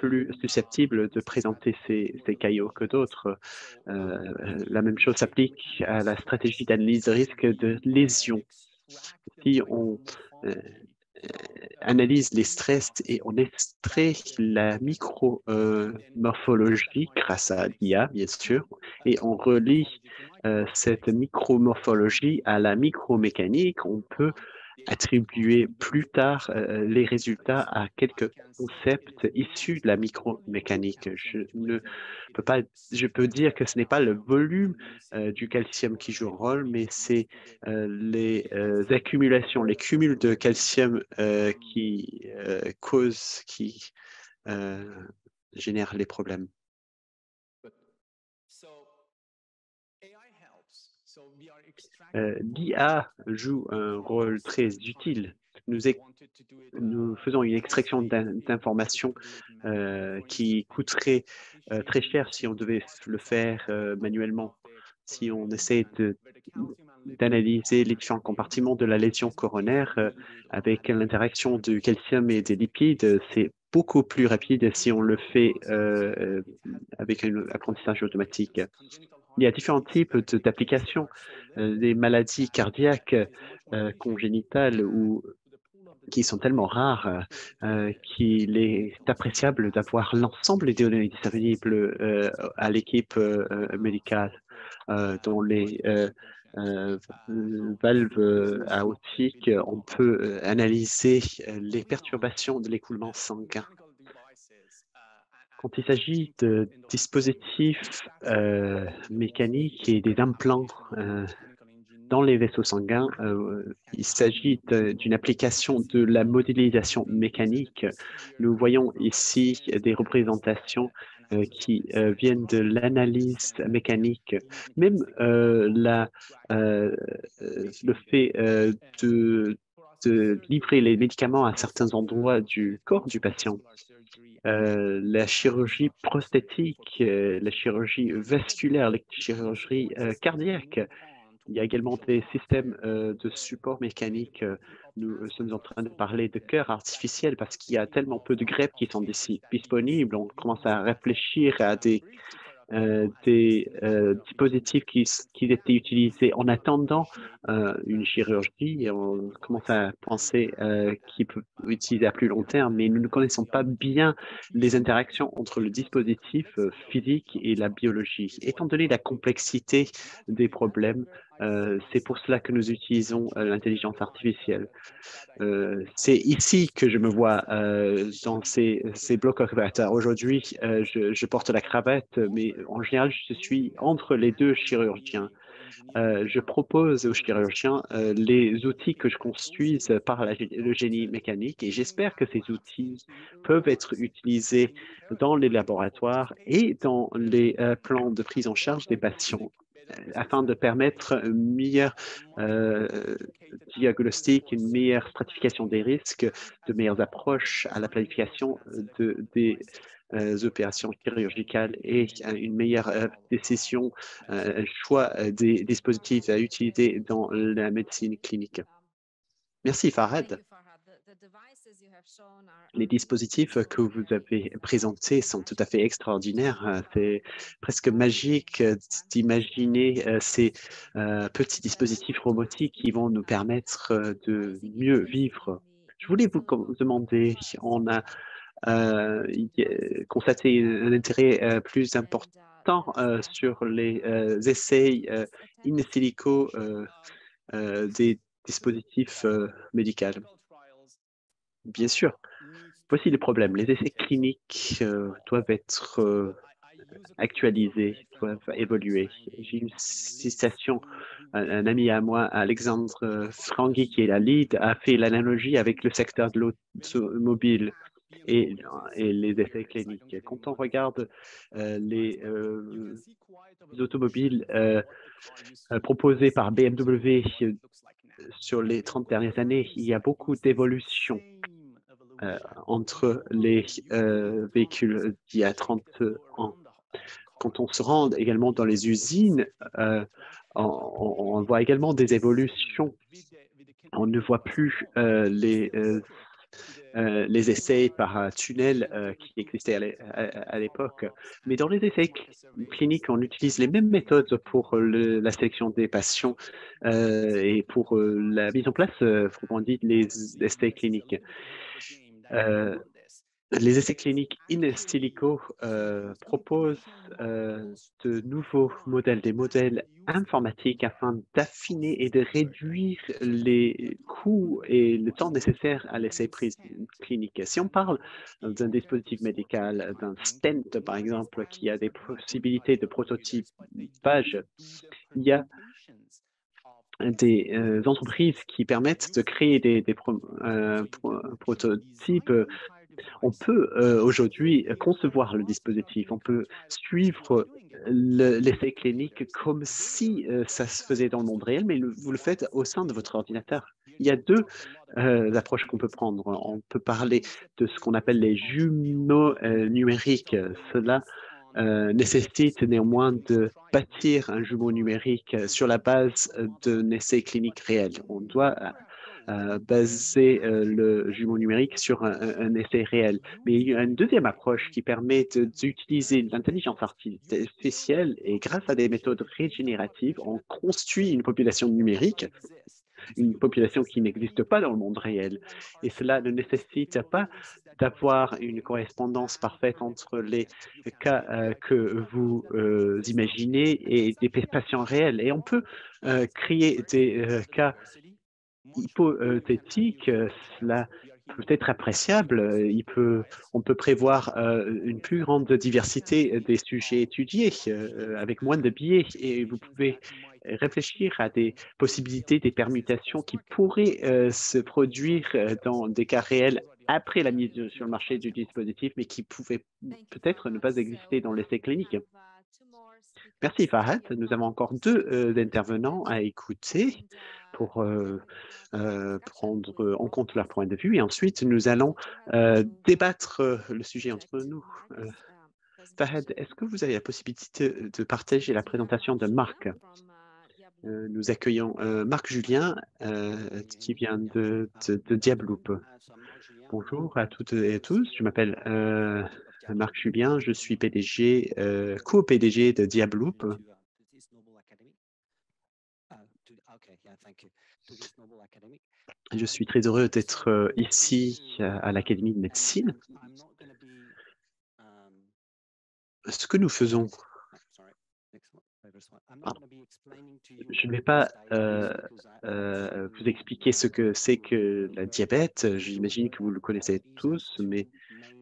plus susceptibles de présenter ces, ces caillots que d'autres. la même chose s'applique à la stratégie d'analyse de risque de lésion. Si on analyse les stress et on extrait la micromorphologie grâce à l'IA, bien sûr, et on relie cette micromorphologie à la micromécanique. On peut attribuer plus tard euh, les résultats à quelques concepts issus de la micromécanique. Je ne peux pas, je peux dire que ce n'est pas le volume euh, du calcium qui joue un rôle, mais c'est euh, les accumulations, les cumuls de calcium qui causent, qui génèrent les problèmes. Euh, L'IA joue un rôle très utile. Nous, faisons une extraction d'informations euh, qui coûterait euh, très cher si on devait le faire manuellement. Si on essaie d'analyser les différents compartiments de la lésion coronaire avec l'interaction du calcium et des lipides, c'est beaucoup plus rapide si on le fait avec un apprentissage automatique. Il y a différents types d'applications, euh, des maladies cardiaques euh, congénitales ou qui sont tellement rares euh, qu'il est appréciable d'avoir l'ensemble des données disponibles à l'équipe médicale, dont les valves aortiques, on peut analyser les perturbations de l'écoulement sanguin. Quand il s'agit de dispositifs euh, mécaniques et des implants euh, dans les vaisseaux sanguins, euh, il s'agit d'une application de la modélisation mécanique. Nous voyons ici des représentations qui viennent de l'analyse mécanique. Même le fait de livrer les médicaments à certains endroits du corps du patient euh, la chirurgie prosthétique, euh, la chirurgie vasculaire, la chirurgie euh, cardiaque. Il y a également des systèmes de support mécanique. Nous sommes en train de parler de cœur artificiel parce qu'il y a tellement peu de greffes qui sont disponibles. On commence à réfléchir à des euh, des euh, dispositifs qui, qui, étaient utilisés en attendant euh, une chirurgie. On commence à penser qu'ils peuvent utiliser à plus long terme, mais nous ne connaissons pas bien les interactions entre le dispositif physique et la biologie. Étant donné la complexité des problèmes, euh, c'est pour cela que nous utilisons euh, l'intelligence artificielle. Euh, c'est ici que je me vois dans ces, blocs opérateurs. Aujourd'hui, je, porte la cravate, mais en général, je suis entre les deux chirurgiens. je propose aux chirurgiens les outils que je construise par le génie mécanique et j'espère que ces outils peuvent être utilisés dans les laboratoires et dans les plans de prise en charge des patients afin de permettre un meilleur euh, diagnostic, une meilleure stratification des risques, de meilleures approches à la planification de, des euh, opérations chirurgicales et une meilleure euh, décision, un choix des dispositifs à utiliser dans la médecine clinique. Merci Farid. Les dispositifs que vous avez présentés sont tout à fait extraordinaires. C'est presque magique d'imaginer euh, ces euh, petits dispositifs robotiques qui vont nous permettre euh, de mieux vivre. Je voulais vous demander, on a constaté un intérêt plus important sur les essais in silico des dispositifs médicaux. Bien sûr. Voici les problèmes. Les essais cliniques euh, doivent être euh, actualisés, doivent évoluer. J'ai une citation, un, ami à moi, Alexandre Frangui, qui est la lead, a fait l'analogie avec le secteur de l'automobile et, les essais cliniques. Quand on regarde euh, les, automobiles proposés par BMW sur les 30 dernières années, il y a beaucoup d'évolutions euh, entre les euh, véhicules d'il y a 30 ans. Quand on se rend également dans les usines, euh, on, voit également des évolutions. On ne voit plus les euh, les essais par tunnel euh, qui existaient à l'époque. Mais dans les essais cliniques, on utilise les mêmes méthodes pour la sélection des patients et pour la mise en place, on dit, les essais cliniques. Les essais cliniques in silico euh, proposent euh, de nouveaux modèles, des modèles informatiques afin d'affiner et de réduire les coûts et le temps nécessaire à l'essai clinique. Si on parle d'un dispositif médical, d'un stent par exemple, qui a des possibilités de prototypage, il y a des euh, entreprises qui permettent de créer des, prototypes on peut euh, aujourd'hui concevoir le dispositif, on peut suivre l'essai clinique comme si euh, ça se faisait dans le monde réel, mais vous le faites au sein de votre ordinateur. Il y a deux euh, approches qu'on peut prendre. On peut parler de ce qu'on appelle les jumeaux numériques. Cela nécessite néanmoins de bâtir un jumeau numérique sur la base d'un essai clinique réel. On doit baser euh, le jumeau numérique sur un, essai réel. Mais il y a une deuxième approche qui permet d'utiliser l'intelligence artificielle et grâce à des méthodes régénératives, on construit une population numérique une population qui n'existe pas dans le monde réel. Et cela ne nécessite pas d'avoir une correspondance parfaite entre les cas euh, que vous euh, imaginez et des patients réels. Et on peut créer des cas hypothétique, euh, cela peut être appréciable. Euh, on peut prévoir euh, une plus grande diversité des sujets étudiés avec moins de biais et vous pouvez réfléchir à des possibilités, des permutations qui pourraient se produire dans des cas réels après la mise sur le marché du dispositif, mais qui pouvaient peut-être ne pas exister dans l'essai clinique. Merci Farhat. Nous avons encore deux intervenants à écouter pour prendre en compte leur point de vue. Et ensuite, nous allons débattre le sujet entre nous. Fahad, est-ce que vous avez la possibilité de partager la présentation de Marc Nous accueillons Marc Julien qui vient de, de. Bonjour à toutes et à tous, je m'appelle Marc Julien, je suis PDG, co-PDG de Diabloop. Je suis très heureux d'être euh, ici à l'Académie de médecine. Ce que nous faisons. Je ne vais pas euh, euh, vous expliquer ce que c'est que la diabète. J'imagine que vous le connaissez tous, mais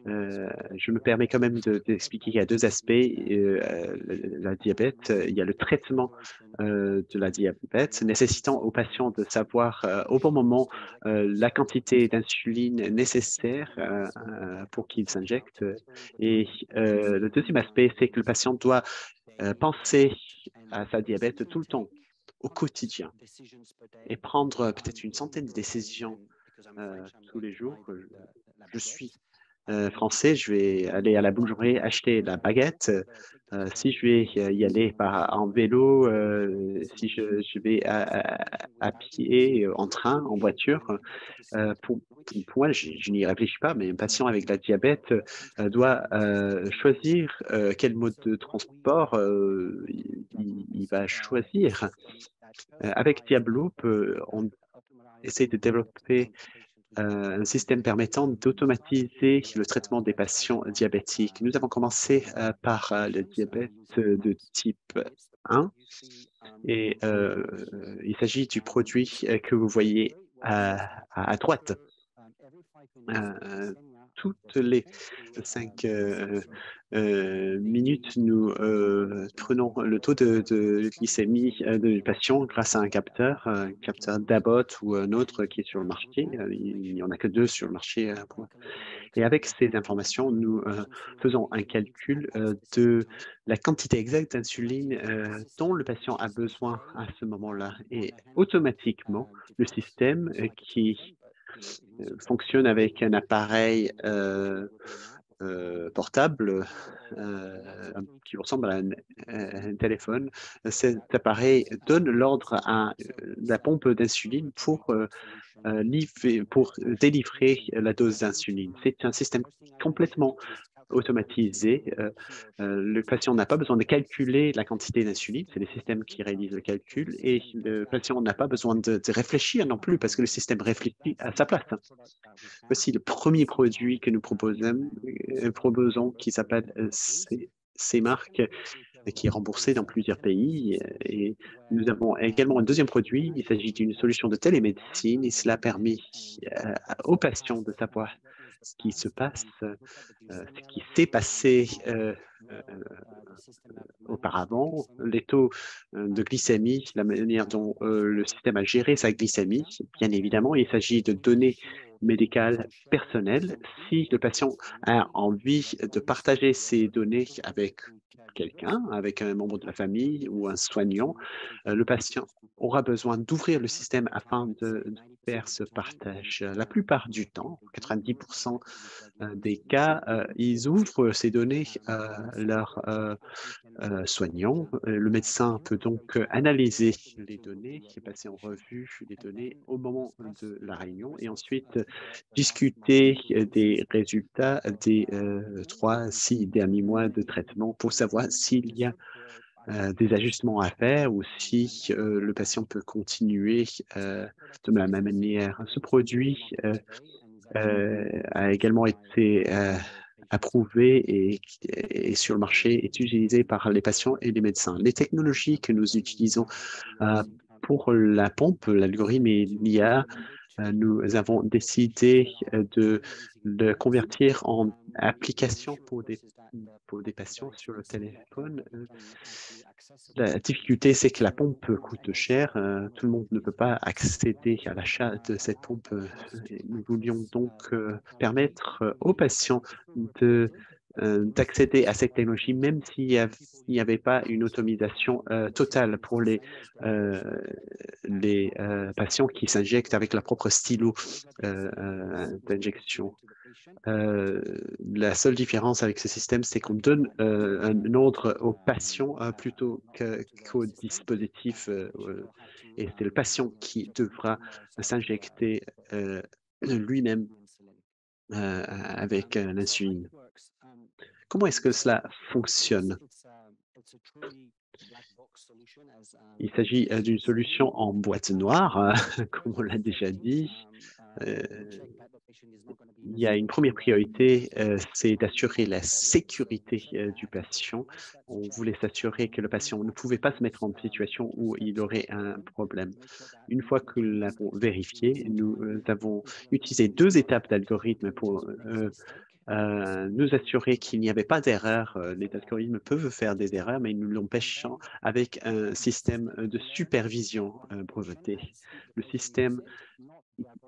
euh, je me permets quand même d'expliquer qu'il y a deux aspects. Euh, la diabète, il y a le traitement euh, de la diabète, nécessitant aux patients de savoir au bon moment la quantité d'insuline nécessaire pour qu'ils s'injectent. Et le deuxième aspect, c'est que le patient doit penser à sa diabète tout le temps, au quotidien, et prendre peut-être une centaine de décisions tous les jours. Je suis euh, français, je vais aller à la boulangerie acheter la baguette. Euh, si je vais y aller par, en vélo, euh, si je, vais à, pied, en train, en voiture, pour, moi, je, n'y réfléchis pas, mais un patient avec la diabète doit choisir quel mode de transport il, va choisir. avec Diabloop, on essaie de développer euh, un système permettant d'automatiser le traitement des patients diabétiques. Nous avons commencé euh, par euh, le diabète de type 1 et il s'agit du produit que vous voyez à, à droite toutes les cinq euh, euh, minutes, nous euh, prenons le taux de, glycémie du patient grâce à un capteur, un capteur d'Abbott ou un autre qui est sur le marché. Il n'y en a que deux sur le marché. Et avec ces informations, nous faisons un calcul de la quantité exacte d'insuline dont le patient a besoin à ce moment-là. Et automatiquement, le système qui euh, fonctionne avec un appareil euh, euh, portable euh, qui ressemble à un, téléphone. Cet appareil donne l'ordre à la pompe d'insuline pour, pour délivrer la dose d'insuline. C'est un système complètement automatisé. Euh, euh, le patient n'a pas besoin de calculer la quantité d'insuline, c'est les systèmes qui réalisent le calcul et le patient n'a pas besoin de, réfléchir non plus parce que le système réfléchit à sa place. Voici le premier produit que nous proposons, euh, qui s'appelle C-Mark qui est remboursé dans plusieurs pays. Et nous avons également un deuxième produit. Il s'agit d'une solution de télémédecine et cela permet aux patients de savoir ce qui se passe, euh, ce qui s'est passé euh, euh, auparavant, les taux de glycémie, la manière dont le système a géré sa glycémie. Bien évidemment, il s'agit de données médicales personnelles. Si le patient a envie de partager ces données avec quelqu'un, avec un membre de la famille ou un soignant, le patient aura besoin d'ouvrir le système afin de, faire ce partage. La plupart du temps, 90% euh, des cas, euh, ils ouvrent ces données à leurs euh, soignants. Le médecin peut donc analyser les données, passer en revue les données au moment de la réunion et ensuite discuter des résultats des trois, six derniers mois de traitement pour savoir s'il y a euh, des ajustements à faire ou si euh, le patient peut continuer euh, de la même manière. Ce produit a également été approuvé et, et, sur le marché est utilisé par les patients et les médecins. Les technologies que nous utilisons pour la pompe, l'algorithme et l'IA, nous avons décidé de le convertir en application pour des pour des patients sur le téléphone. Euh, la difficulté, c'est que la pompe coûte cher. Euh, tout le monde ne peut pas accéder à l'achat de cette pompe. Euh, nous voulions donc permettre aux patients de d'accéder à cette technologie, même s'il n'y avait pas une automisation totale pour les, les patients qui s'injectent avec leur propre stylo d'injection. Euh, la seule différence avec ce système, c'est qu'on donne euh, un ordre au patient euh, plutôt qu'au dispositif. et c'est le patient qui devra s'injecter lui-même avec l'insuline. Comment est-ce que cela fonctionne? Il s'agit d'une solution en boîte noire, comme on l'a déjà dit il y a une première priorité, euh, c'est d'assurer la sécurité euh, du patient. On voulait s'assurer que le patient ne pouvait pas se mettre en situation où il aurait un problème. Une fois que nous l'avons vérifié, nous euh, avons utilisé deux étapes d'algorithme pour nous assurer qu'il n'y avait pas d'erreur. Les algorithmes peuvent faire des erreurs, mais nous l'empêchons avec un système de supervision breveté. Le système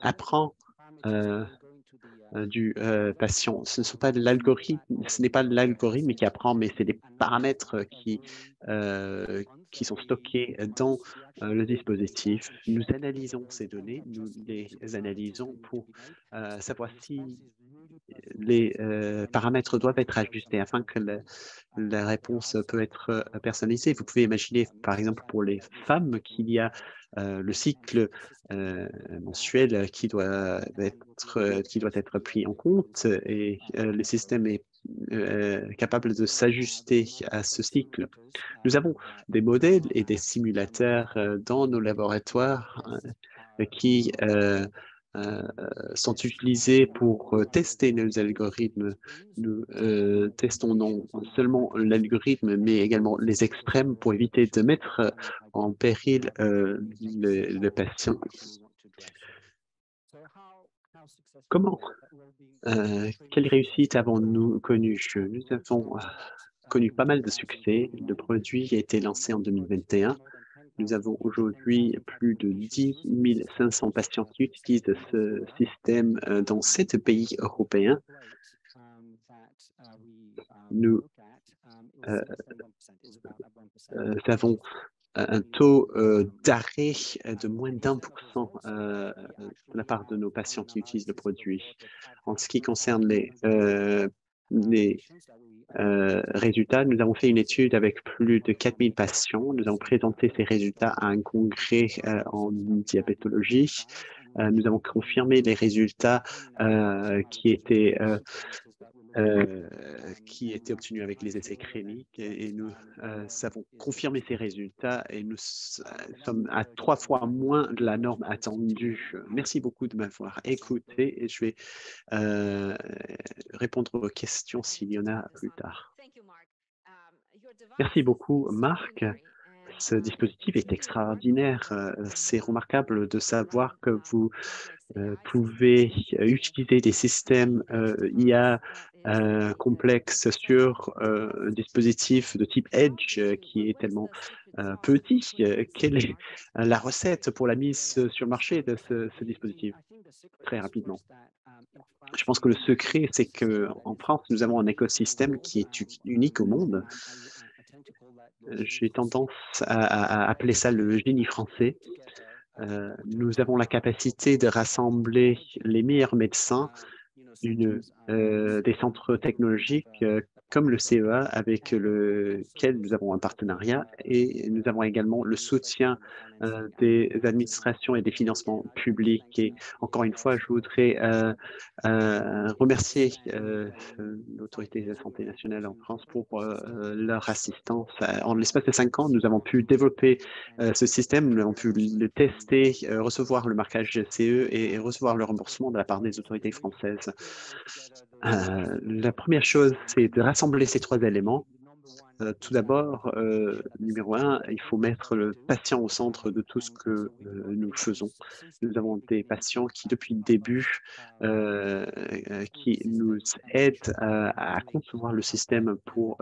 apprend euh, du euh, patient. Ce ne sont pas l'algorithme, ce n'est pas l'algorithme qui apprend, mais c'est des paramètres qui, euh, qui sont stockés dans le dispositif. Nous analysons ces données, nous les analysons pour savoir si les paramètres doivent être ajustés afin que la réponse peut être personnalisée. Vous pouvez imaginer, par exemple, pour les femmes, qu'il y a euh, le cycle euh, mensuel qui doit, être, qui doit être pris en compte et euh, le système est capable de s'ajuster à ce cycle. Nous avons des modèles et des simulateurs dans nos laboratoires qui euh, sont utilisés pour euh, tester nos algorithmes. Nous euh, testons non seulement l'algorithme, mais également les extrêmes pour éviter de mettre en péril le, patient. Comment, quelle réussite avons-nous connue Nous avons connu pas mal de succès. Le produit a été lancé en 2021 nous avons aujourd'hui plus de 10 500 patients qui utilisent ce système euh, dans sept pays européens. Nous euh, euh, avons un taux d'arrêt de moins d'un pour cent de la part de nos patients qui utilisent le produit. En ce qui concerne les les euh, résultats. Nous avons fait une étude avec plus de 4000 patients. Nous avons présenté ces résultats à un congrès euh, en diabétologie. Euh, nous avons confirmé les résultats qui étaient euh, qui était obtenu avec les essais cliniques et, nous euh, avons confirmé ces résultats et nous sommes à trois fois moins de la norme attendue. Merci beaucoup de m'avoir écouté et je vais euh, répondre aux questions s'il y en a plus tard. Merci beaucoup, Marc. Ce dispositif est extraordinaire. C'est remarquable de savoir que vous pouvez utiliser des systèmes IA euh, complexe sur euh, un dispositif de type Edge euh, qui est tellement petit. Quelle est la recette pour la mise sur le marché de ce, dispositif? Très rapidement. Je pense que le secret, c'est qu'en France, nous avons un écosystème qui est unique au monde. J'ai tendance à, appeler ça le génie français. nous avons la capacité de rassembler les meilleurs médecins euh, des centres technologiques euh, comme le CEA avec lequel nous avons un partenariat et nous avons également le soutien euh, des administrations et des financements publics. Et encore une fois, je voudrais euh, euh, remercier l'autorité de la santé nationale en France pour leur assistance. En l'espace de cinq ans, nous avons pu développer ce système, nous avons pu le tester, recevoir le marquage CE et recevoir le remboursement de la part des autorités françaises. Euh, la première chose, c'est de rassembler ces trois éléments. Euh, tout d'abord, euh, numéro un, il faut mettre le patient au centre de tout ce que nous faisons. Nous avons des patients qui, depuis le début, qui nous aident à, à, concevoir le système pour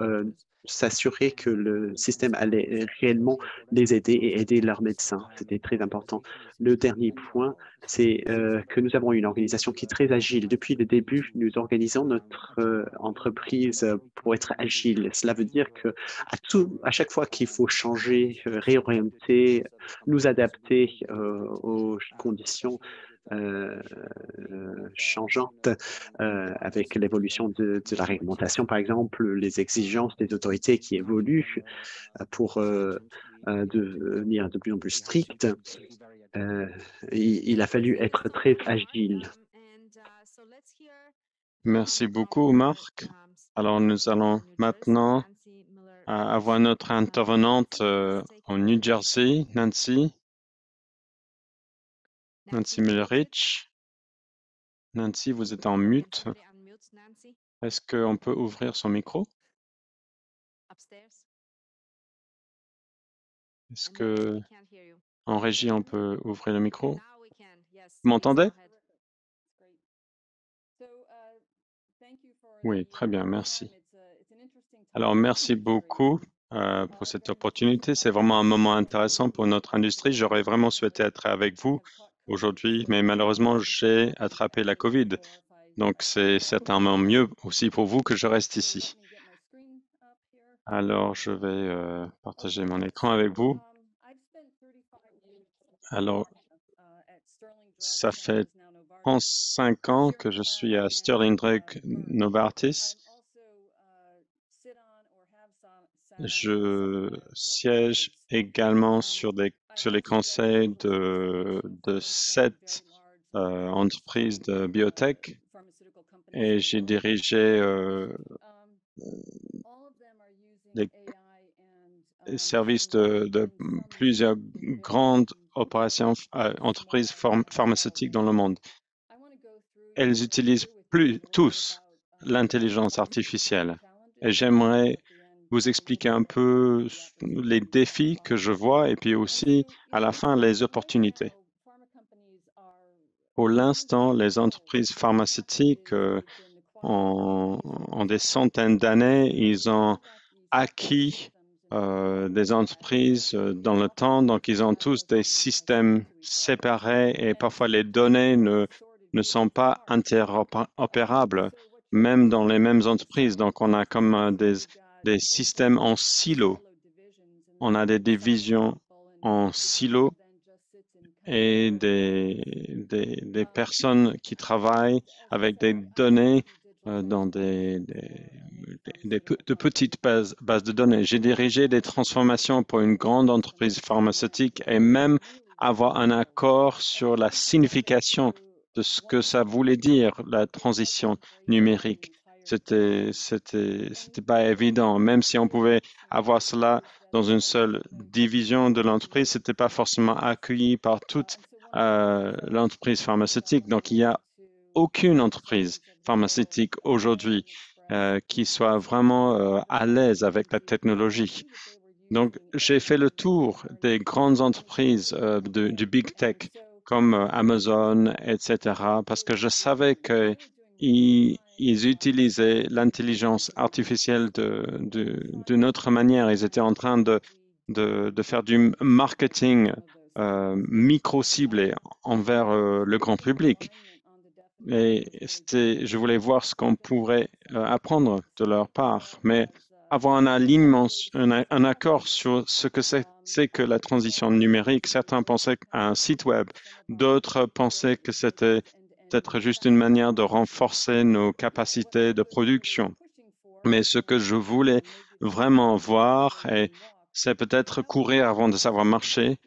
s'assurer que le système allait réellement les aider et aider leurs médecins. C'était très important. Le dernier point, c'est euh, que nous avons une organisation qui est très agile. Depuis le début, nous organisons notre euh, entreprise pour être agile. Cela veut dire que à, tout, à chaque fois qu'il faut changer, euh, réorienter, nous adapter aux conditions, euh, changeantes euh, avec l'évolution de, la réglementation, par exemple, les exigences des autorités qui évoluent euh, pour devenir de plus en plus strictes. il, a fallu être très agile. Merci beaucoup, Marc. Alors, nous allons maintenant avoir notre intervenante en New Jersey, Nancy. Nancy Mulrich. Nancy, vous êtes en mute. Est-ce qu'on peut ouvrir son micro? Est-ce que en régie, on peut ouvrir le micro? Vous m'entendez? Oui, très bien, merci. Alors, merci beaucoup euh, pour cette opportunité. C'est vraiment un moment intéressant pour notre industrie. J'aurais vraiment souhaité être avec vous aujourd'hui, mais malheureusement, j'ai attrapé la COVID. Donc, c'est certainement mieux aussi pour vous que je reste ici. Alors, je vais euh, partager mon écran avec vous. Alors, ça fait 35 ans que je suis à Sterling Drake Novartis. Je siège également sur des sur les conseils de, sept euh, entreprises de biotech et j'ai dirigé euh, les services de, de, plusieurs grandes opérations, euh, entreprises pharmaceutiques dans le monde. Elles utilisent plus tous l'intelligence artificielle. Et j'aimerais vous expliquer un peu les défis que je vois et puis aussi à la fin les opportunités. Pour l'instant, les entreprises pharmaceutiques euh, ont, des centaines d'années, ils ont acquis euh, des entreprises euh, dans le temps, donc ils ont tous des systèmes séparés et parfois les données ne, ne sont pas interopérables, même dans les mêmes entreprises. Donc on a comme des, des systèmes en silo. On a des divisions en silo et des, des, personnes qui travaillent avec des données euh, dans des, des, de petites bases, bases de données. J'ai dirigé des transformations pour une grande entreprise pharmaceutique et même avoir un accord sur la signification de ce que ça voulait dire, la transition numérique. C'était, c'était, c'était pas évident. Même si on pouvait avoir cela dans une seule division de l'entreprise, c'était pas forcément accueilli par toute euh, l'entreprise pharmaceutique. Donc, il y a aucune entreprise pharmaceutique aujourd'hui euh, qui soit vraiment euh, à l'aise avec la technologie. Donc, j'ai fait le tour des grandes entreprises euh, du big tech comme Amazon, etc., parce que je savais qu'ils ils utilisaient l'intelligence artificielle d'une de, autre manière. Ils étaient en train de, de, de faire du marketing euh, micro-ciblé envers le grand public. Et je voulais voir ce qu'on pourrait euh, apprendre de leur part, mais avoir un alignement, un, accord sur ce que c'est que la transition numérique. Certains pensaient à un site web, d'autres pensaient que c'était peut-être juste une manière de renforcer nos capacités de production. Mais ce que je voulais vraiment voir, et c'est peut-être courir avant de savoir marcher,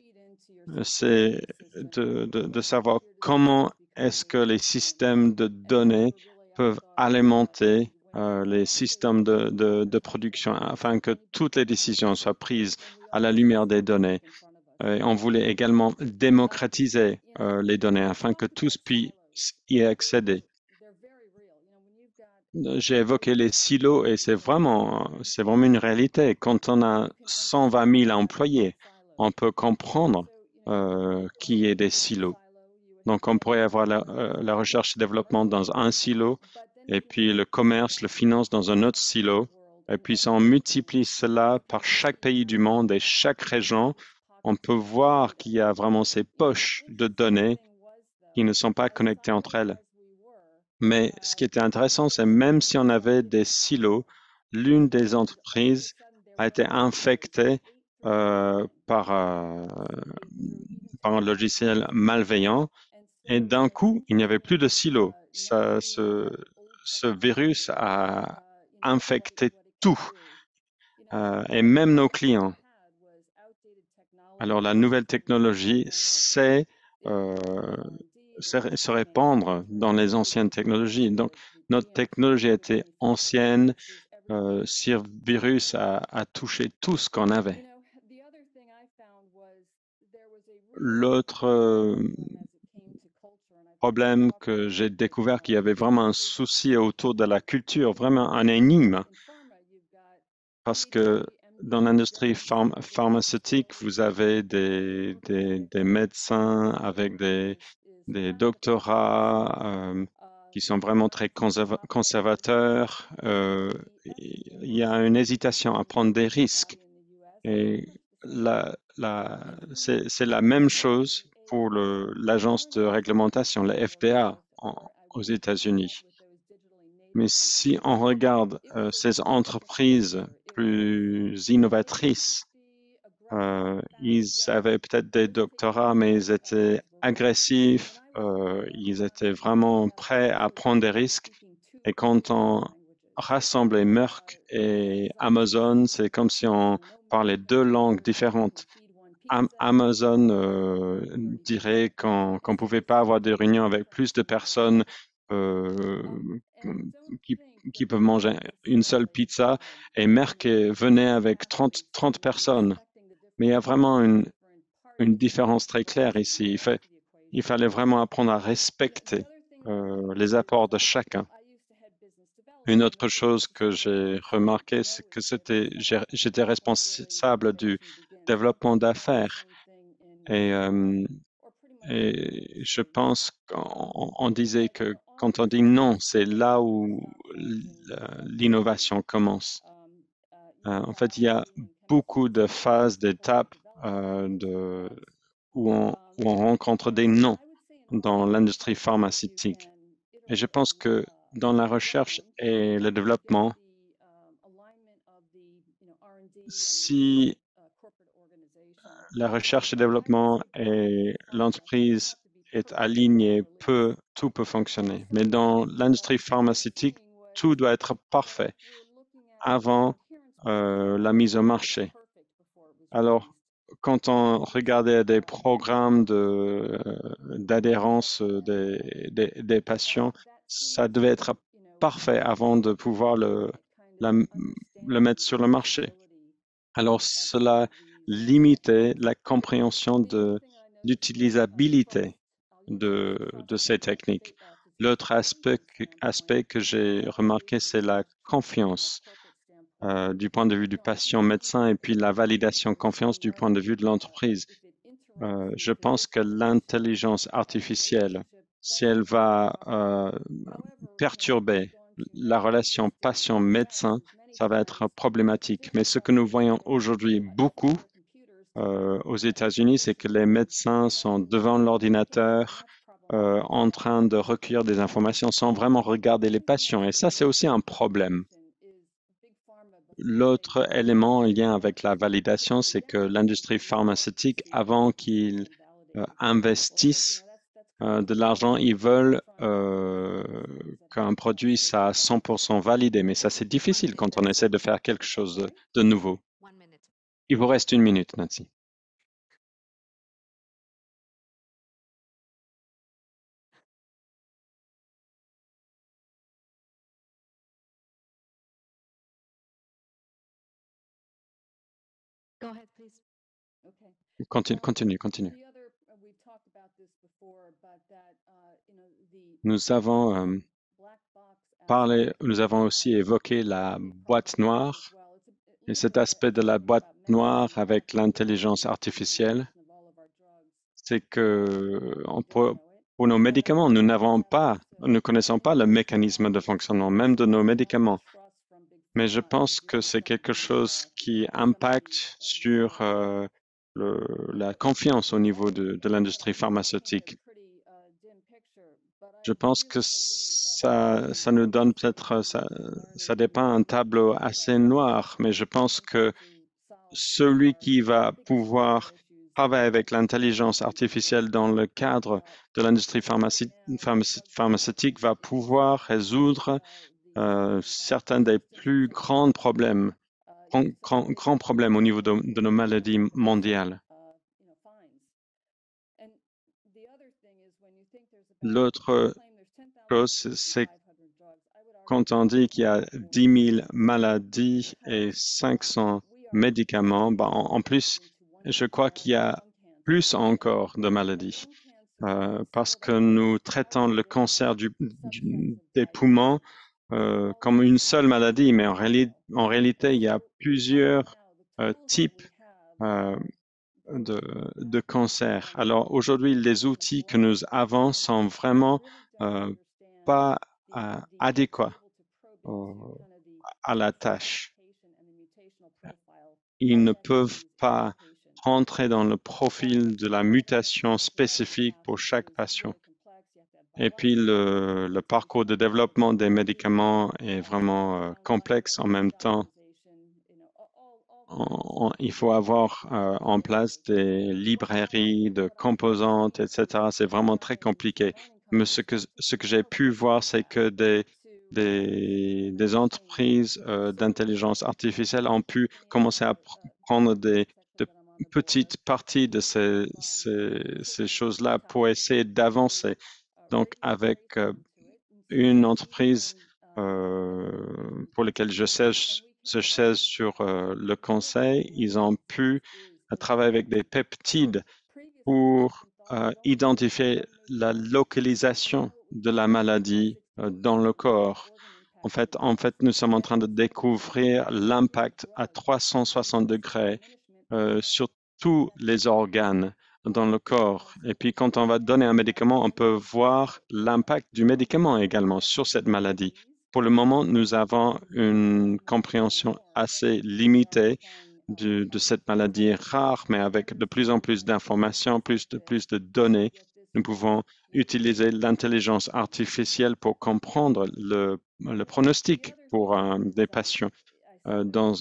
c'est de, savoir comment est-ce que les systèmes de données peuvent alimenter euh, les systèmes de, production afin que toutes les décisions soient prises à la lumière des données. on voulait également démocratiser euh, les données afin que tous puissent y accéder. J'ai évoqué les silos et c'est vraiment, c'est vraiment une réalité. Quand on a 120 000 employés, on peut comprendre euh, qui est des silos. Donc, on pourrait avoir euh, la, recherche et développement dans un silo, et puis le commerce, le finance dans un autre silo. Et puis, si on multiplie cela par chaque pays du monde et chaque région, on peut voir qu'il y a vraiment ces poches de données qui ne sont pas connectées entre elles. Mais ce qui était intéressant, c'est même si on avait des silos, l'une des entreprises a été infectée euh, par, euh, par un logiciel malveillant et d'un coup, il n'y avait plus de silo. Ça, ce, virus a infecté tout, euh, et même nos clients. Alors la nouvelle technologie, c'est se répandre dans les anciennes technologies. Donc notre technologie était ancienne, euh, virus a, touché tout ce qu'on avait. L'autre euh, problème que j'ai découvert qu'il y avait vraiment un souci autour de la culture, vraiment un énigme. Parce que dans l'industrie pharmaceutique, vous avez des, médecins avec des, des doctorats euh, qui sont vraiment très conservateurs. Euh, il y a une hésitation à prendre des risques. Et c'est la même chose pour l'agence de réglementation, la FDA, aux États-Unis. Mais si on regarde euh, ces entreprises plus innovatrices, ils avaient peut-être des doctorats, mais ils étaient agressifs, euh, ils étaient vraiment prêts à prendre des risques. Et quand on rassemblait Merck et Amazon, c'est comme si on parlait deux langues différentes. Amazon euh, dirait qu'on ne pouvait pas avoir des réunions avec plus de personnes euh, qui, peuvent manger une seule pizza et Merck venait avec 30, 30 personnes. Mais il y a vraiment une, une différence très claire ici. Il, fallait vraiment apprendre à respecter euh, les apports de chacun. Une autre chose que j'ai remarqué, c'est que j'étais responsable du développement d'affaires. Et, euh, je pense qu'on disait que quand on dit non, c'est là où l'innovation commence. Euh, en fait, il y a beaucoup de phases, d'étapes de, où, on, où on rencontre des non dans l'industrie pharmaceutique. Et je pense que dans la recherche et le développement, si la recherche et développement et l'entreprise est alignée, peut, tout peut fonctionner. Mais dans l'industrie pharmaceutique, tout doit être parfait avant euh, la mise au marché. Alors, quand on regardait des programmes d'adhérence des, des, des, patients, ça devait être parfait avant de pouvoir le, le mettre sur le marché. Alors, cela limitait la compréhension de l'utilisabilité de, de, ces techniques. L'autre aspect, aspect, que j'ai remarqué, c'est la confiance euh, du point de vue du patient médecin et puis la validation confiance du point de vue de l'entreprise. Euh, je pense que l'intelligence artificielle, si elle va euh, perturber la relation patient-médecin, ça va être problématique. Mais ce que nous voyons aujourd'hui beaucoup aux États-Unis, c'est que les médecins sont devant l'ordinateur en train de recueillir des informations sans vraiment regarder les patients. Et ça, c'est aussi un problème. L'autre élément en lien avec la validation, c'est que l'industrie pharmaceutique, avant qu'ils euh, investissent euh, de l'argent, ils veulent euh, qu'un produit soit 100% validé, mais ça c'est difficile quand on essaie de faire quelque chose de, de nouveau. Il vous reste une minute, Nancy. Continue, continue, continue. Nous avons euh, parlé, nous avons aussi évoqué la boîte noire et cet aspect de la boîte noire avec l'intelligence artificielle, c'est que peut, pour nos médicaments, nous n'avons pas, nous ne connaissons pas le mécanisme de fonctionnement même de nos médicaments. Mais je pense que c'est quelque chose qui impacte sur euh, le, la confiance au niveau de, l'industrie pharmaceutique. Je pense que ça, ça nous donne peut-être, ça, ça dépeint un tableau assez noir, mais je pense que celui qui va pouvoir travailler avec l'intelligence artificielle dans le cadre de l'industrie pharmaceutique va pouvoir résoudre euh, certains des plus grands problèmes, grands, grands problèmes au niveau de, nos maladies mondiales. L'autre chose, c'est quand on dit qu'il y a 10 000 maladies et 500 médicaments, ben, en, plus, je crois qu'il y a plus encore de maladies euh, parce que nous traitons le cancer des poumons euh, comme une seule maladie, mais en, réali en, réalité, il y a plusieurs euh, types euh, de, de cancer. Alors aujourd'hui, les outils que nous avons sont vraiment pas adéquats à la tâche. Ils ne peuvent pas rentrer dans le profil de la mutation spécifique pour chaque patient. Et puis le, parcours de développement des médicaments est vraiment euh, complexe en même temps il faut avoir euh, en place des librairies de composantes, etc. C'est vraiment très compliqué. Mais ce que, j'ai pu voir, c'est que des, entreprises euh, d'intelligence artificielle ont pu commencer à pr prendre des de petites parties de ces choses-là pour essayer d'avancer. Donc, avec euh, une entreprise euh, pour laquelle je sais sur euh, le conseil, ils ont pu travailler avec des peptides pour identifier la localisation de la maladie dans le corps. En fait, en fait, nous sommes en train de découvrir l'impact à 360 degrés sur tous les organes dans le corps. Et puis, quand on va donner un médicament, on peut voir l'impact du médicament également sur cette maladie. Pour le moment, nous avons une compréhension assez limitée de, cette maladie rare, mais avec de plus en plus d'informations, plus de plus de données, nous pouvons utiliser l'intelligence artificielle pour comprendre le, pronostic pour euh, des patients euh, dans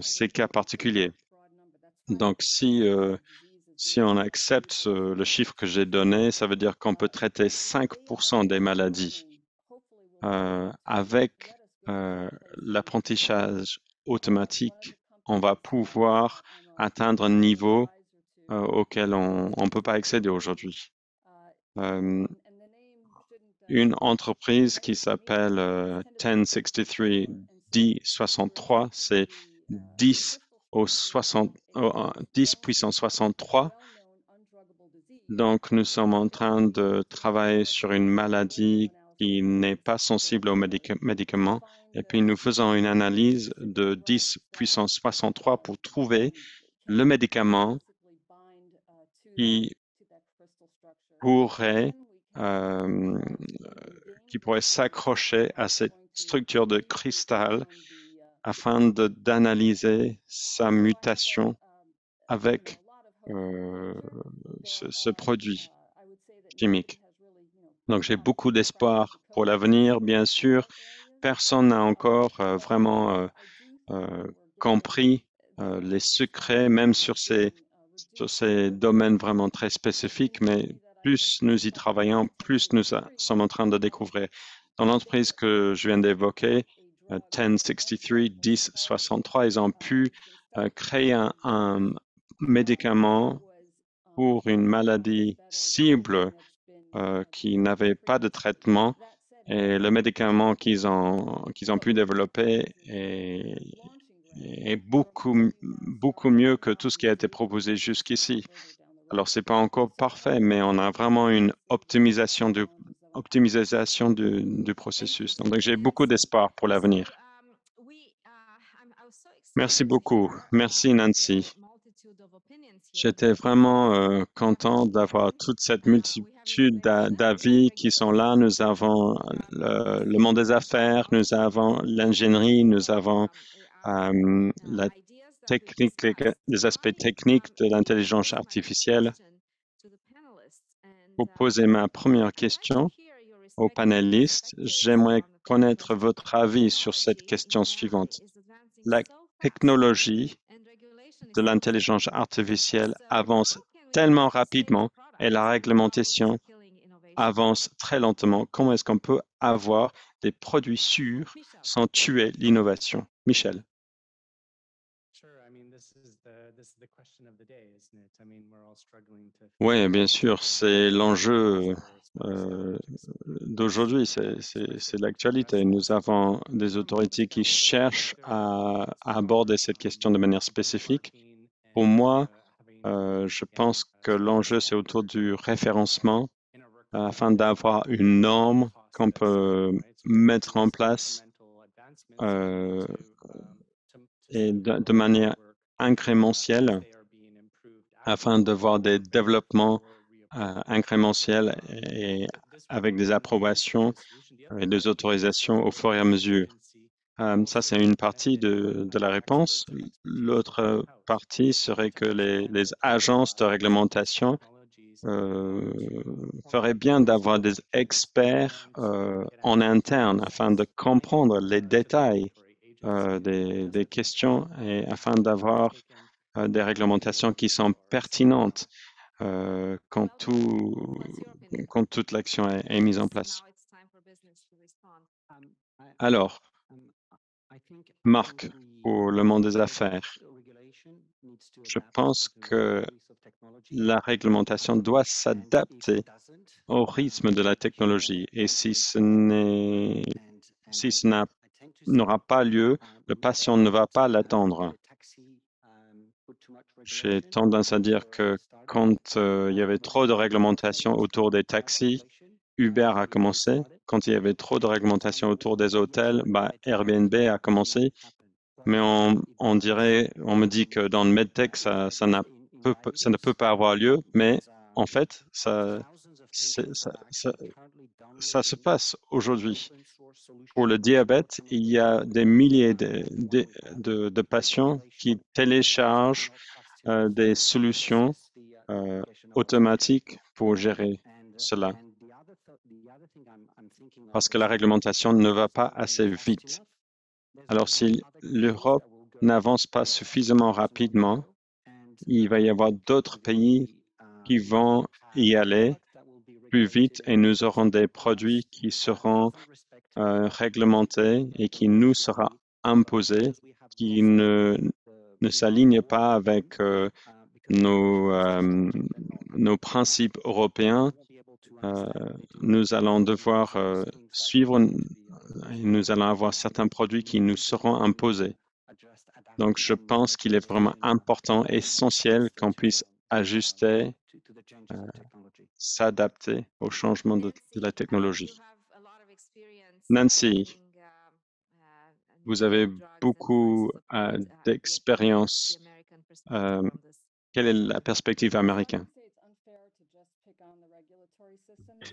ces cas particuliers. Donc, si, euh, si on accepte le chiffre que j'ai donné, ça veut dire qu'on peut traiter 5 des maladies euh, avec euh, l'apprentissage automatique, on va pouvoir atteindre un niveau euh, auquel on ne peut pas accéder aujourd'hui. Une entreprise qui s'appelle 1063 D63, c'est 10 au 60, au 10 puissance 63. Donc, nous sommes en train de travailler sur une maladie qui n'est pas sensible aux médicaments. Et puis, nous faisons une analyse de 10 puissance 63 pour trouver le médicament qui pourrait, euh, qui pourrait s'accrocher à cette structure de cristal afin d'analyser sa mutation avec euh, ce, produit chimique. Donc j'ai beaucoup d'espoir pour l'avenir, bien sûr. Personne n'a encore euh, vraiment euh, compris les secrets, même sur ces, sur ces domaines vraiment très spécifiques, mais plus nous y travaillons, plus nous sommes en train de découvrir. Dans l'entreprise que je viens d'évoquer, 1063, 1063, ils ont pu créer un, médicament pour une maladie cible euh, qui n'avait pas de traitement et le médicament qu'ils ont, qu'ils ont pu développer est, est, beaucoup, beaucoup mieux que tout ce qui a été proposé jusqu'ici. Alors, ce n'est pas encore parfait, mais on a vraiment une optimisation du, optimisation du, processus. Donc, j'ai beaucoup d'espoir pour l'avenir. Merci beaucoup. Merci, Nancy. J'étais vraiment euh, content d'avoir toute cette multitude d'avis qui sont là. Nous avons le, le, monde des affaires, nous avons l'ingénierie, nous avons euh, la technique, les aspects techniques de l'intelligence artificielle. Pour poser ma première question aux panélistes, j'aimerais connaître votre avis sur cette question suivante. La technologie de l'intelligence artificielle avance tellement rapidement et la réglementation avance très lentement. Comment est-ce qu'on peut avoir des produits sûrs sans tuer l'innovation? Michel. Oui, bien sûr, c'est l'enjeu euh, d'aujourd'hui, c'est l'actualité. Nous avons des autorités qui cherchent à, à, aborder cette question de manière spécifique. Pour moi, euh, je pense que l'enjeu, c'est autour du référencement afin d'avoir une norme qu'on peut mettre en place euh, et de, de, manière incrémentielle afin de voir des développements euh, incrémentiel et avec des approbations et des autorisations au fur et à mesure. Euh, ça, c'est une partie de, la réponse. L'autre partie serait que les, agences de réglementation euh, feraient bien d'avoir des experts euh, en interne afin de comprendre les détails des, des, questions et afin d'avoir euh, des réglementations qui sont pertinentes euh, quand, tout, quand toute l'action est, mise en place. Alors, Marc, pour le monde des affaires, je pense que la réglementation doit s'adapter au rythme de la technologie et si ce n'est si n'aura pas lieu, le patient ne va pas l'attendre. J'ai tendance à dire que quand euh, il y avait trop de réglementation autour des taxis, Uber a commencé. Quand il y avait trop de réglementation autour des hôtels, bah, Airbnb a commencé. Mais on, on, dirait, on me dit que dans le medtech, ça, ça, peut, ça ne peut pas avoir lieu. Mais en fait, ça, ça, ça, ça se passe aujourd'hui. Pour le diabète, il y a des milliers de, de, de, de patients qui téléchargent euh, des solutions euh, automatiques pour gérer cela. Parce que la réglementation ne va pas assez vite. Alors, si l'Europe n'avance pas suffisamment rapidement, il va y avoir d'autres pays qui vont y aller plus vite et nous aurons des produits qui seront euh, réglementé et qui nous sera imposé, qui ne, ne s'aligne pas avec euh, nos, euh, nos principes européens, nous allons devoir suivre, et nous allons avoir certains produits qui nous seront imposés. Donc, je pense qu'il est vraiment important, essentiel qu'on puisse ajuster, s'adapter au changement de, de la technologie. Nancy, vous avez beaucoup euh, d'expérience. Euh, quelle est la perspective américaine?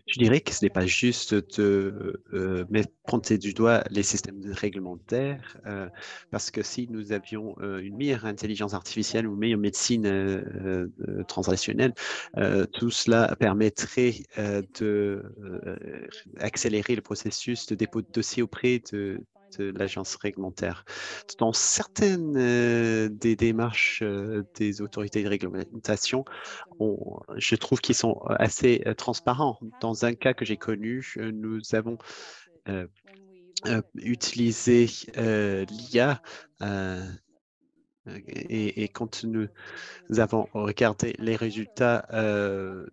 Je dirais que ce n'est pas juste de euh, mettre, pointer du doigt les systèmes réglementaires, euh, parce que si nous avions euh, une meilleure intelligence artificielle ou une meilleure médecine euh, euh, transactionnelle, euh, tout cela permettrait euh, de euh, accélérer le processus de dépôt de dossier auprès de, de l'agence réglementaire. Dans certaines des démarches des autorités de réglementation, on- je trouve qu'ils sont assez transparents. Dans un cas que j'ai connu, nous avons euh, euh, utilisé euh, l'IA et, et quand nous, avons regardé les résultats, euh,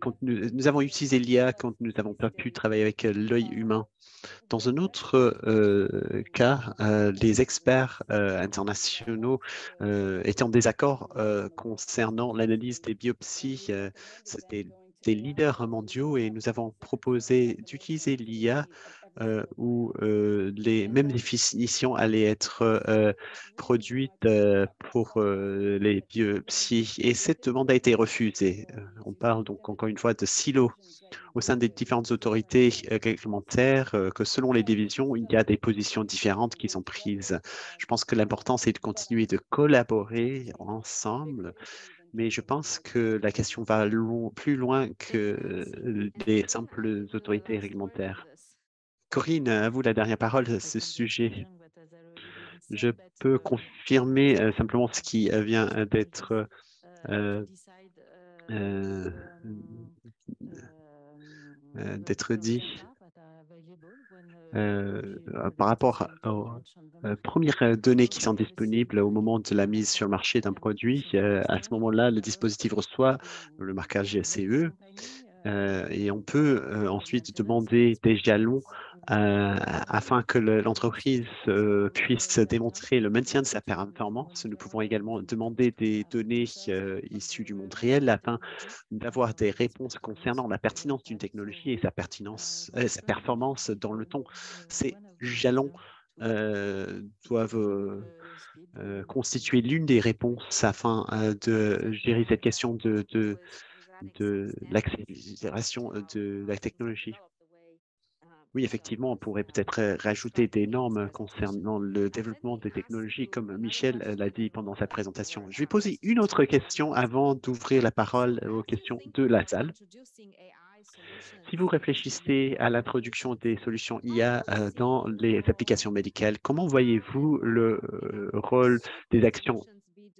quand nous, avons utilisé l'IA quand nous n'avons pas pu travailler avec euh, l'œil humain. Dans un autre euh, cas, euh, les experts euh, internationaux euh, étaient en désaccord euh, concernant l'analyse des biopsies. euh, C'était des leaders mondiaux et nous avons proposé d'utiliser l'IA euh, où euh, les mêmes définitions allaient être euh, produites pour les biopsies. Et cette demande a été refusée. On parle donc encore une fois de silos au sein des différentes autorités réglementaires, que selon les divisions, il y a des positions différentes qui sont prises. Je pense que l'important, c'est de continuer de collaborer ensemble mais je pense que la question va plus loin que les simples autorités réglementaires. Corinne, à vous la dernière parole à ce sujet. Je peux confirmer euh, simplement ce qui euh, vient euh, d'être dit par rapport aux premières données qui sont disponibles au moment de la mise sur le marché d'un produit. à ce moment-là, le dispositif reçoit le marquage CE euh, et on peut ensuite demander des jalons euh, afin que le- l'entreprise euh, puisse démontrer le maintien de sa performance. Nous pouvons également demander des données euh, issues du monde réel afin d'avoir des réponses concernant la pertinence d'une technologie et sa pertinence, sa performance dans le temps. Ces jalons doivent constituer l'une des réponses afin de gérer cette question de, de, de l'accélération de la technologie. Oui, effectivement, on pourrait peut-être euh, rajouter des normes concernant le développement des technologies, comme Michel euh, l'a dit pendant sa présentation. Je vais poser une autre question avant d'ouvrir la parole aux questions de la salle. Si vous réfléchissez à l'introduction des solutions IA euh, dans les applications médicales, comment voyez-vous le rôle des actions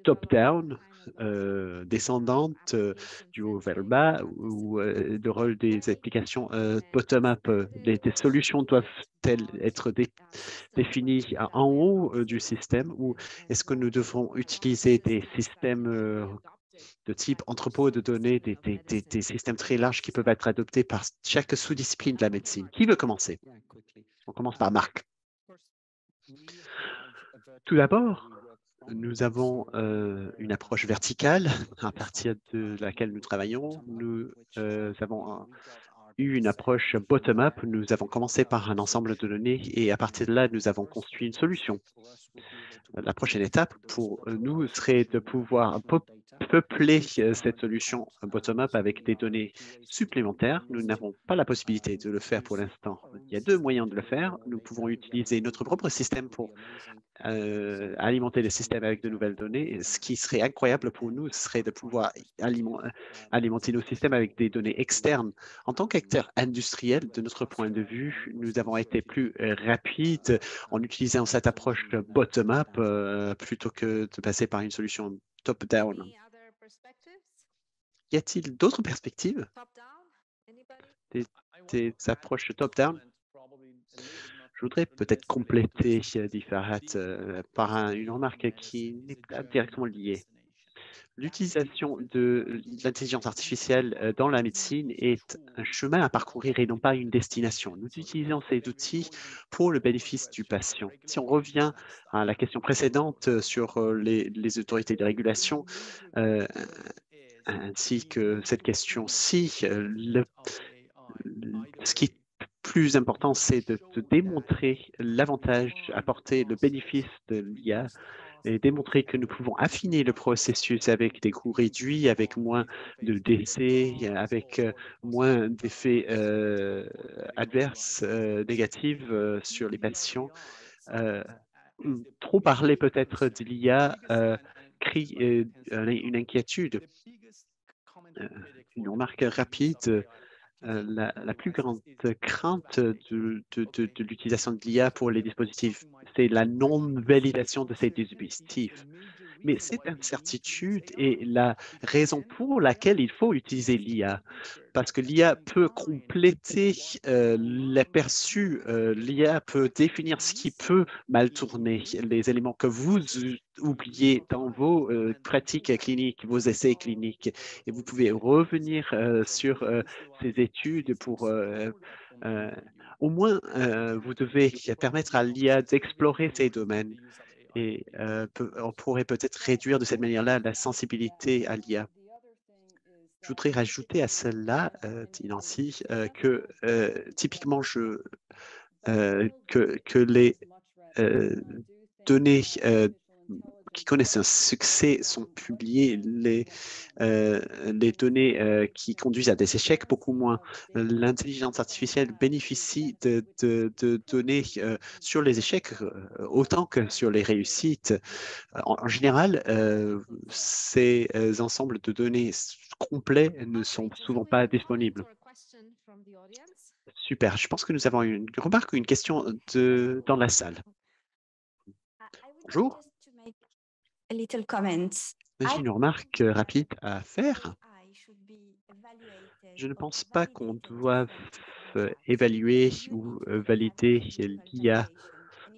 top-down, euh, descendantes, euh, du haut vers le bas, ou euh, le rôle des applications euh, bottom-up? Les, les solutions doivent-elles être dé- définies en haut du système ou est-ce que nous devons utiliser des systèmes de type entrepôt de données, des systèmes très larges qui peuvent être adoptés par chaque sous-discipline de la médecine? Qui veut commencer? On commence par Marc. Tout d'abord, nous avons euh, une approche verticale à partir de laquelle nous travaillons. Nous euh, avons eu une approche bottom-up. Nous avons commencé par un ensemble de données et à partir de là, nous avons construit une solution. La prochaine étape pour nous serait de pouvoir peupler euh, cette solution bottom-up avec des données supplémentaires. Nous n'avons pas la possibilité de le faire pour l'instant. Il y a deux moyens de le faire. Nous pouvons utiliser notre propre système pour euh, alimenter le système avec de nouvelles données. Ce qui serait incroyable pour nous serait de pouvoir aliment- alimenter nos systèmes avec des données externes. En tant qu'acteur industriel, de notre point de vue, nous avons été plus euh, rapides en utilisant cette approche bottom-up plutôt que de passer par une solution top-down. Y a-t-il d'autres perspectives? Des approches top-down? Je voudrais peut-être compléter Farhat par un- une remarque qui n'est pas directement liée. L'utilisation de l'intelligence artificielle euh, dans la médecine est un chemin à parcourir et non pas une destination. Nous utilisons ces outils pour le bénéfice du patient. Si on revient à la question précédente euh, sur euh, les, autorités de régulation, ainsi que cette question-ci, ce qui est plus important, c'est de démontrer l'avantage apporté, le bénéfice de l'IA et démontrer que nous pouvons affiner le processus avec des coûts réduits, avec moins de décès, avec euh, moins d'effets euh, adverses euh, négatifs sur les patients. Trop parler peut-être de l'IA crée une inquiétude. une remarque rapide la, la, plus grande crainte de, de, de, de l'utilisation de l'IA pour les dispositifs, c'est la non-validation de ces dispositifs. Mais cette incertitude est la raison pour laquelle il faut utiliser l'IA, parce que l'IA peut compléter euh, l'aperçu, euh, l'IA peut définir ce qui peut mal tourner, les éléments que vous oubliez dans vos euh, pratiques cliniques, vos essais cliniques, et vous pouvez revenir sur ces études pour au moins, vous devez permettre à l'IA d'explorer ces domaines et euh, on pourrait peut-être réduire de cette manière-là la sensibilité à l'IA. Je voudrais rajouter à cela, euh, Nancy, euh, que euh, typiquement, que, les données qui connaissent un succès sont publiées, les, euh, données euh, qui conduisent à des échecs, beaucoup moins. L'intelligence artificielle bénéficie de, données euh, sur les échecs autant que sur les réussites. En, en général, ces ensembles de données complets ne sont souvent pas disponibles. Super. Je pense que nous avons une remarque ou une question de, dans la salle. Bonjour. J'ai une remarque rapide à faire. Je ne pense pas qu'on doive évaluer ou valider l'IA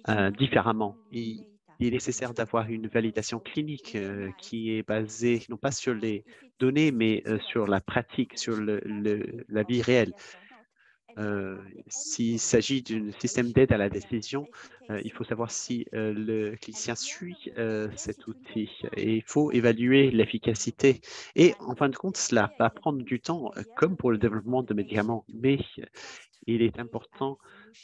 euh, différemment. Il, il, est nécessaire d'avoir une validation clinique euh, qui est basée non pas sur les données, mais euh, sur la pratique, sur le, le, la vie réelle. Euh, S'il s'agit d'un système d'aide à la décision, euh, il faut savoir si euh, le clinicien suit cet outil et il faut évaluer l'efficacité. Et en fin de compte, cela va prendre du temps, comme pour le développement de médicaments, mais il est important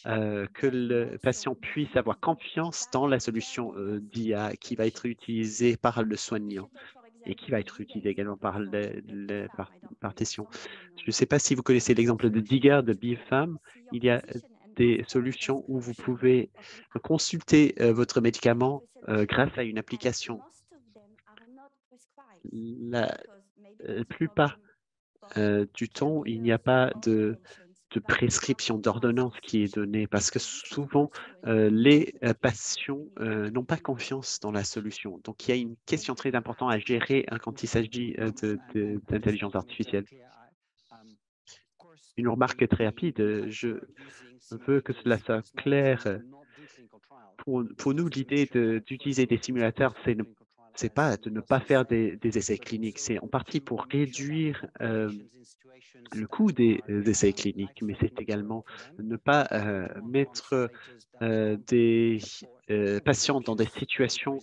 que le patient puisse avoir confiance dans la solution d'IA qui va être utilisée par le soignant et qui va être utilisé également par les, les par, partitions. Je ne sais pas si vous connaissez l'exemple de Digger de BIFAM. Il y a des solutions où vous pouvez consulter euh, votre médicament euh, grâce à une application. La, la plupart euh, du temps, il n'y a pas de, de prescription, d'ordonnance qui est donnée parce que souvent euh, les euh, patients euh, n'ont pas confiance dans la solution. Donc, il y a une question très importante à gérer hein, quand il s'agit d'intelligence artificielle. Une remarque très rapide, je veux que cela soit clair. Pour, pour nous, l'idée d'utiliser des simulateurs, c'est c'est pas de ne pas faire des, des essais cliniques, c'est en partie pour réduire euh, le coût des, des, essais cliniques, mais c'est également ne pas euh, mettre euh, des patients dans des situations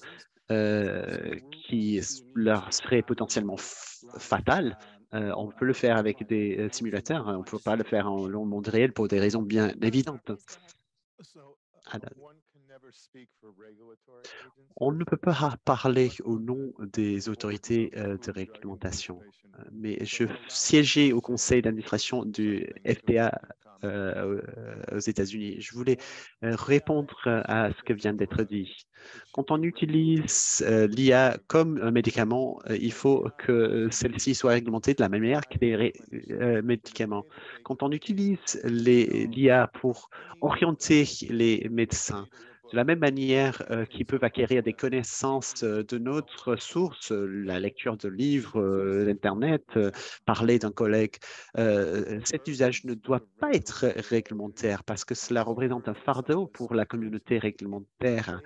qui leur seraient potentiellement fatales. on peut le faire avec des simulateurs, hein, on ne peut pas le faire en monde réel pour des raisons bien évidentes. On ne peut pas parler au nom des autorités de réglementation, mais je siégeais au conseil d'administration du FDA euh, aux États-Unis. Je voulais répondre à ce que vient d'être dit. Quand on utilise euh, l'IA comme un médicament, euh, il faut que celle-ci soit réglementée de la même manière que les euh, médicaments. Quand on utilise l'IA pour orienter les médecins, De la même manière qu'ils peuvent acquérir des connaissances de notre source, la lecture de livres, l'Internet, parler d'un collègue, cet usage ne doit pas être réglementaire parce que cela représente un fardeau pour la communauté réglementaire.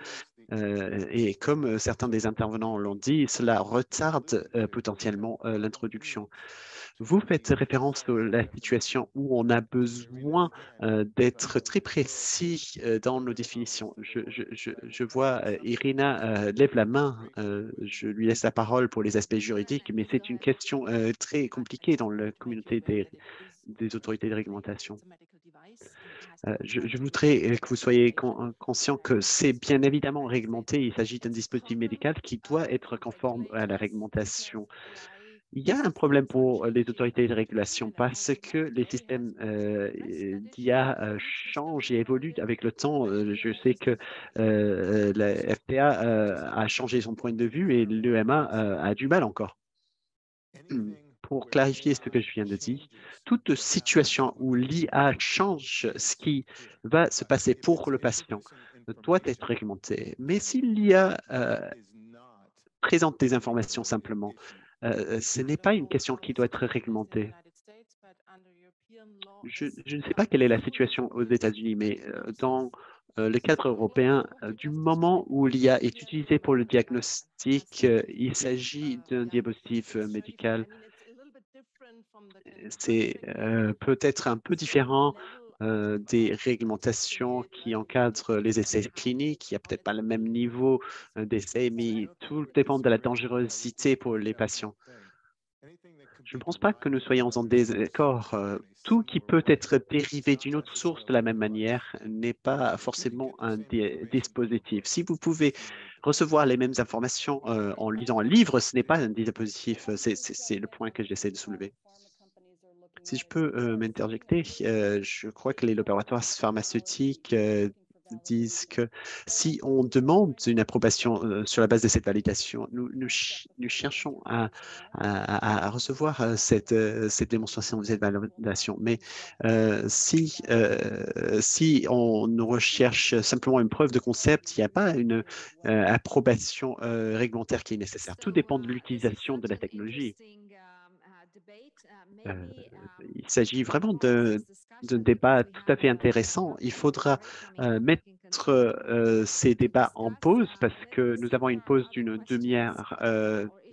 et comme certains des intervenants l'ont dit, cela retarde potentiellement l'introduction. Vous faites référence à la situation où on a besoin d'être très précis dans nos définitions. Je, vois Irina lève la main. je lui laisse la parole pour les aspects juridiques, mais c'est une question très compliquée dans la communauté des, des autorités de réglementation. je, voudrais que vous soyez conscient que c'est bien évidemment réglementé. Il s'agit d'un dispositif médical qui doit être conforme à la réglementation. Il y a un problème pour les autorités de régulation parce que les systèmes euh, d'IA euh, changent et évoluent avec le temps. Euh, je sais que la FTA a changé son point de vue et l'EMA a du mal encore. Pour clarifier ce que je viens de dire, toute situation où l'IA change ce qui va se passer pour le patient doit être réglementée. Mais si l'IA présente des informations simplement, euh, ce n'est pas une question qui doit être réglementée. Je, ne sais pas quelle est la situation aux États-Unis, mais euh, dans euh, le cadre européen, du moment où l'IA est utilisée pour le diagnostic, il s'agit d'un dispositif médical. C'est peut-être un peu différent euh, des réglementations qui encadrent les essais cliniques. Il n'y a peut-être pas le même niveau euh, d'essais, mais tout dépend de la dangerosité pour les patients. Je ne pense pas que nous soyons en désaccord. Euh, tout qui peut être dérivé d'une autre source de la même manière n'est pas forcément un dispositif. Si vous pouvez recevoir les mêmes informations en lisant un livre, ce n'est pas un dispositif. C'est le point que j'essaie de soulever. Si je peux euh, m'interjecter, euh, je crois que les laboratoires pharmaceutiques euh, disent que si on demande une approbation sur la base de cette validation, nous, cherchons à, recevoir cette, cette, démonstration de cette validation. Mais si on recherche simplement une preuve de concept, il n'y a pas une approbation réglementaire qui est nécessaire. Tout dépend de l'utilisation de la technologie. Euh, il s'agit vraiment d'un débat tout à fait intéressant. Il faudra euh, mettre euh, ces débats en pause parce que nous avons une pause d'une demi-heure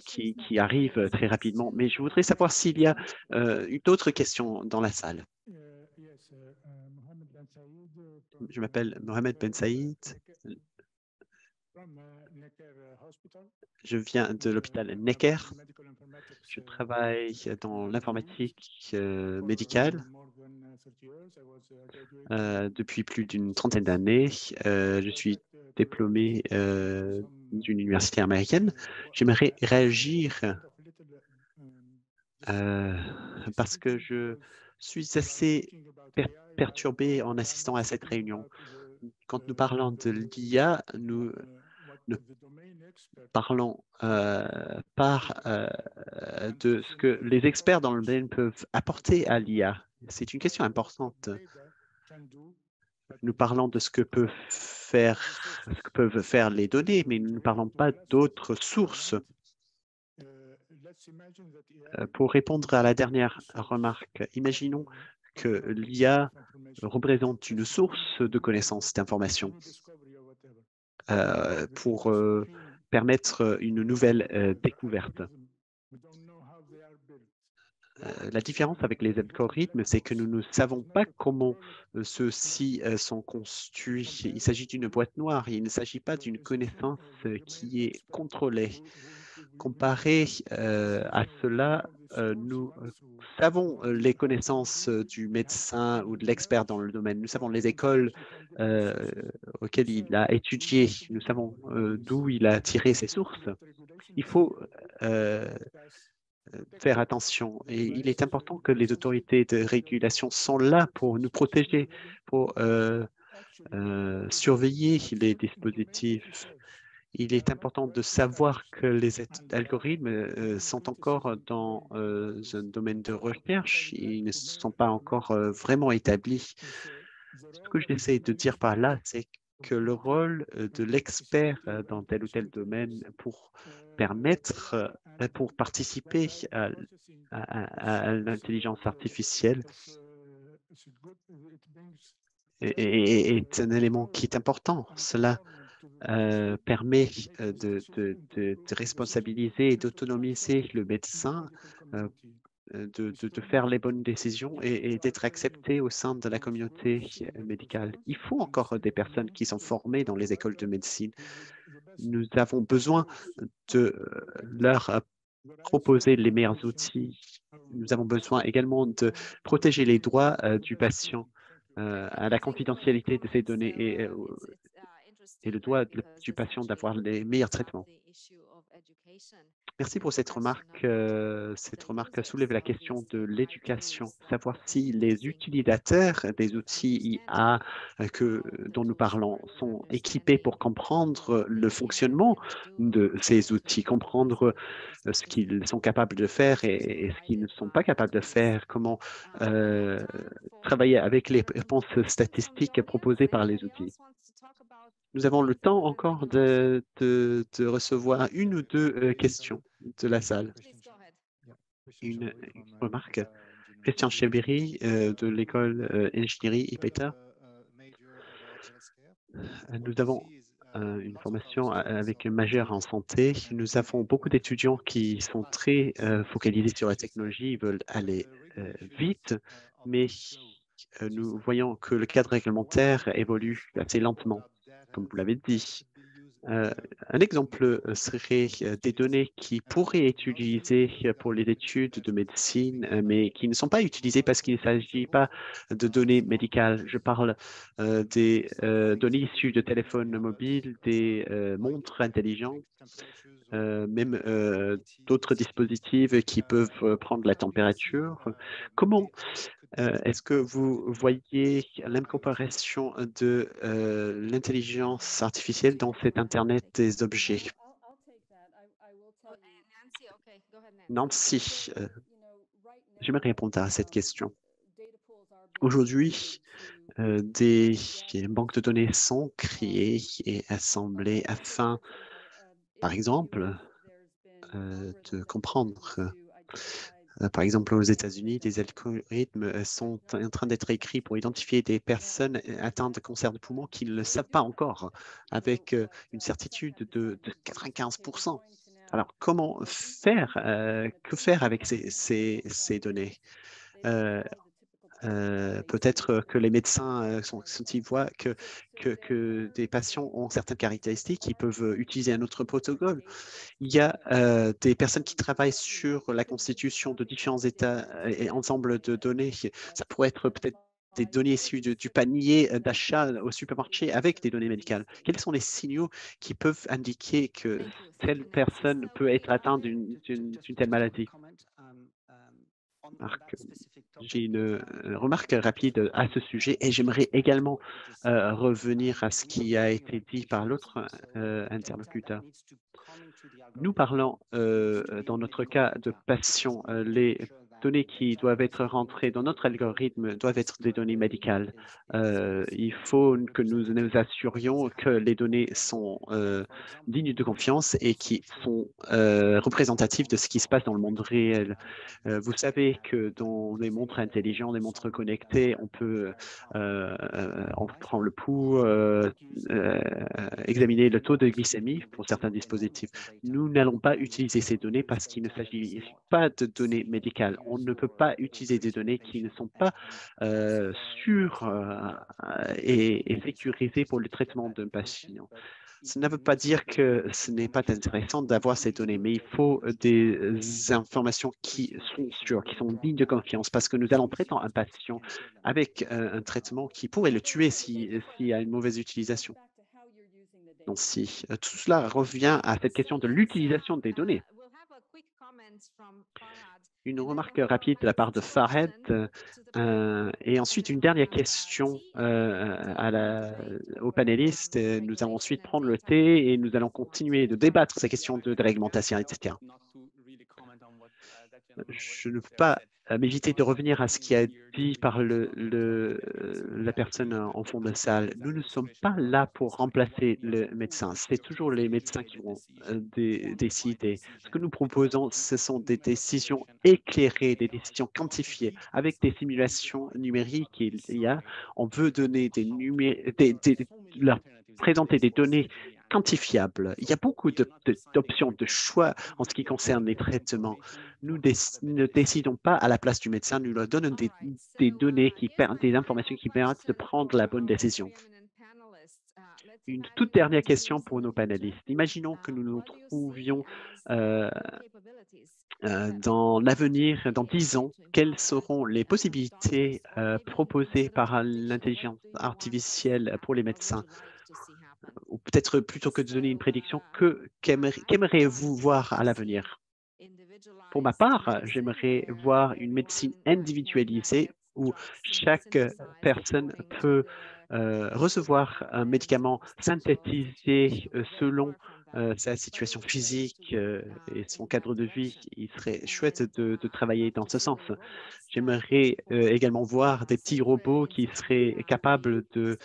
qui, qui, arrive très rapidement. Mais je voudrais savoir s'il y a une autre question dans la salle. Je m'appelle Mohamed Ben Saïd. Je viens de l'hôpital Necker. Je travaille dans l'informatique euh, médicale euh, depuis plus d'une trentaine d'années. Euh, je suis diplômé d'une université américaine. J'aimerais réagir parce que je suis assez perturbé en assistant à cette réunion. Quand nous parlons de l'IA, nous nous parlons euh, euh, de ce que les experts dans le domaine peuvent apporter à l'IA. C'est une question importante. Nous parlons de ce que peuvent faire, ce que peuvent faire les données, mais nous ne parlons pas d'autres sources. Euh, pour répondre à la dernière remarque, imaginons que l'IA représente une source de connaissances d'informations. Euh, pour euh, permettre une nouvelle euh, découverte. la différence avec les algorithmes, c'est que nous ne savons pas comment ceux-ci sont construits. Il s'agit d'une boîte noire. Il ne s'agit pas d'une connaissance qui est contrôlée. Comparé à cela, nous savons les connaissances du médecin ou de l'expert dans le domaine. Nous savons les écoles auxquelles il a étudié. Nous savons d'où il a tiré ses sources. Il faut faire attention et il est important que les autorités de régulation sont là pour nous protéger, pour surveiller les dispositifs il est important de savoir que les algorithmes euh, sont encore dans euh, un domaine de recherche. Ils ne sont pas encore euh, vraiment établis. Ce que j'essaie de dire par là, c'est que le rôle de l'expert dans tel ou tel domaine pour permettre, pour participer à l'intelligence artificielle est, un élément qui est important. Cela euh, permet euh, de, responsabiliser et d'autonomiser le médecin, euh, de, faire les bonnes décisions et, d'être accepté au sein de la communauté médicale. Il faut encore des personnes qui sont formées dans les écoles de médecine. Nous avons besoin de leur proposer les meilleurs outils. Nous avons besoin également de protéger les droits du patient à la confidentialité de ces données et, euh, et le droit du patient d'avoir les meilleurs traitements. Merci pour cette remarque. Euh, cette remarque soulève la question de l'éducation, savoir si les utilisateurs des outils IA que, dont nous parlons sont équipés pour comprendre le fonctionnement de ces outils, comprendre ce qu'ils sont capables de faire et, ce qu'ils ne sont pas capables de faire, comment euh, travailler avec les réponses statistiques proposées par les outils. Nous avons le temps encore de, recevoir une ou deux euh, questions de la salle. Une, remarque. Christian Chebiri euh, de l'école euh, ingénierie IPETA. Nous avons une formation avec un majeur en santé. Nous avons beaucoup d'étudiants qui sont très focalisés sur la technologie, ils veulent aller vite, mais nous voyons que le cadre réglementaire évolue assez lentement comme vous l'avez dit. Euh, un exemple euh, serait euh, des données qui pourraient être utilisées pour les études de médecine, mais qui ne sont pas utilisées parce qu'il ne s'agit pas de données médicales. Je parle des données issues de téléphones mobiles, des montres intelligentes, même d'autres dispositifs qui peuvent prendre la température. Comment euh, est-ce que vous voyez l'incorporation de euh, l'intelligence artificielle dans cet Internet des objets? Nancy, euh, j'aimerais répondre à cette question. Aujourd'hui, des banques de données sont créées et assemblées afin, par exemple, de comprendre euh, par exemple, aux États-Unis, des algorithmes euh, sont en train d'être écrits pour identifier des personnes euh, atteintes de cancer de poumon qui ne le savent pas encore, avec une certitude de, 95% Alors, comment faire Que faire avec ces, données? Peut-être que les médecins, sont, ils voient que, que, des patients ont certaines caractéristiques, ils peuvent utiliser un autre protocole. Il y a des personnes qui travaillent sur la constitution de différents états et ensembles de données. Ça pourrait être peut-être des données issues du panier d'achat au supermarché avec des données médicales. Quels sont les signaux qui peuvent indiquer que telle personne peut être atteinte d'une telle maladie? J'ai une euh, remarque rapide à ce sujet et j'aimerais également euh, revenir à ce qui a été dit par l'autre euh, interlocuteur. Nous parlons dans notre cas de patients. Les données qui doivent être rentrées dans notre algorithme doivent être des données médicales. Euh, il faut que nous nous assurions que les données sont euh, dignes de confiance et qui sont euh, représentatives de ce qui se passe dans le monde réel. vous savez que dans les montres intelligentes, les montres connectées, on peut on prend le pouls, examiner le taux de glycémie pour certains dispositifs. Nous n'allons pas utiliser ces données parce qu'il ne s'agit pas de données médicales on ne peut pas utiliser des données qui ne sont pas euh, sûres euh, et, sécurisées pour le traitement d'un patient. Ça ne veut pas dire que ce n'est pas intéressant d'avoir ces données, mais il faut des informations qui sont sûres, qui sont dignes de confiance, parce que nous allons traiter un patient avec euh, un traitement qui pourrait le tuer s'il y a une mauvaise utilisation. Donc, si tout cela revient à cette question de l'utilisation des données une remarque rapide de la part de Fahed euh, et ensuite une dernière question euh, à la, aux panélistes. Nous allons ensuite prendre le thé et nous allons continuer de débattre ces questions de, réglementation, etc. Je ne peux pas m'éviter de revenir à ce qui a dit par le, la personne en fond de salle. Nous ne sommes pas là pour remplacer le médecin. C'est toujours les médecins qui vont décider. Ce que nous proposons, ce sont des décisions éclairées, des décisions quantifiées. Avec des simulations numériques, il y on veut donner des leur présenter des données quantifiables. Il y a beaucoup d'options, de, choix en ce qui concerne les traitements. Nous ne décidons pas à la place du médecin, nous leur donnons des, données, qui, des informations qui permettent de prendre la bonne décision. Une toute dernière question pour nos panélistes. Imaginons que nous nous trouvions euh, euh, dans l'avenir, dans dix ans, quelles seront les possibilités euh, proposées par l'intelligence artificielle pour les médecins? Ou peut-être plutôt que de donner une prédiction, qu'aimeriez-vous voir à l'avenir? Pour ma part, j'aimerais voir une médecine individualisée où chaque personne peut euh, recevoir un médicament synthétisé euh, selon euh, sa situation physique et son cadre de vie. Il serait chouette de, travailler dans ce sens. J'aimerais également voir des petits robots qui seraient capables de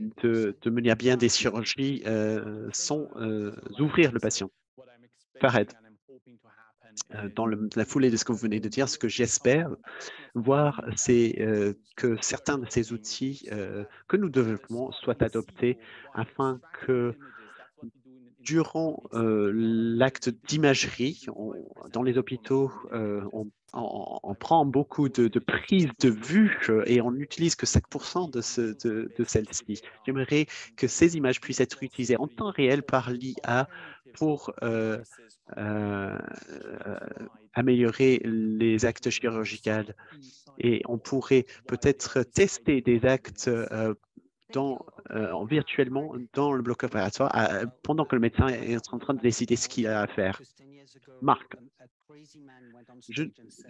de, mener à bien des chirurgies euh, sans euh, ouvrir le patient. Farid, euh, dans la foulée de ce que vous venez de dire, ce que j'espère voir, c'est que certains de ces outils que nous développons soient adoptés afin que durant l'acte d'imagerie, dans les hôpitaux, on on, prend beaucoup de, prises de vue euh, et on n'utilise que 5% de, de, celles-ci. J'aimerais que ces images puissent être utilisées en temps réel par l'IA pour euh, euh, améliorer les actes chirurgicaux. Et on pourrait peut-être tester des actes dans, virtuellement dans le bloc opératoire pendant que le médecin est en train de décider ce qu'il a à faire. Marc,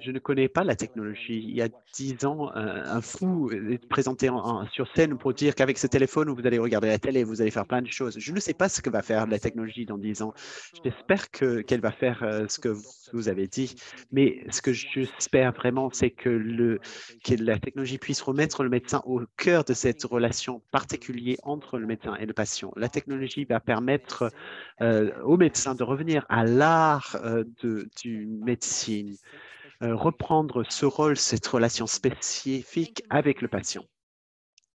je, ne connais pas la technologie. Il y a dix ans, un, fou est présenté sur scène pour dire qu'avec ce téléphone, vous allez regarder la télé, vous allez faire plein de choses. Je ne sais pas ce que va faire la technologie dans dix ans. J'espère qu'elle va faire euh, ce que vous avez dit, mais ce que j'espère vraiment, c'est que, le, que la technologie puisse remettre le médecin au cœur de cette relation particulière entre le médecin et le patient. La technologie va permettre euh, au médecin de revenir à l'art euh, du médecine, euh, reprendre ce rôle, cette relation spécifique avec le patient.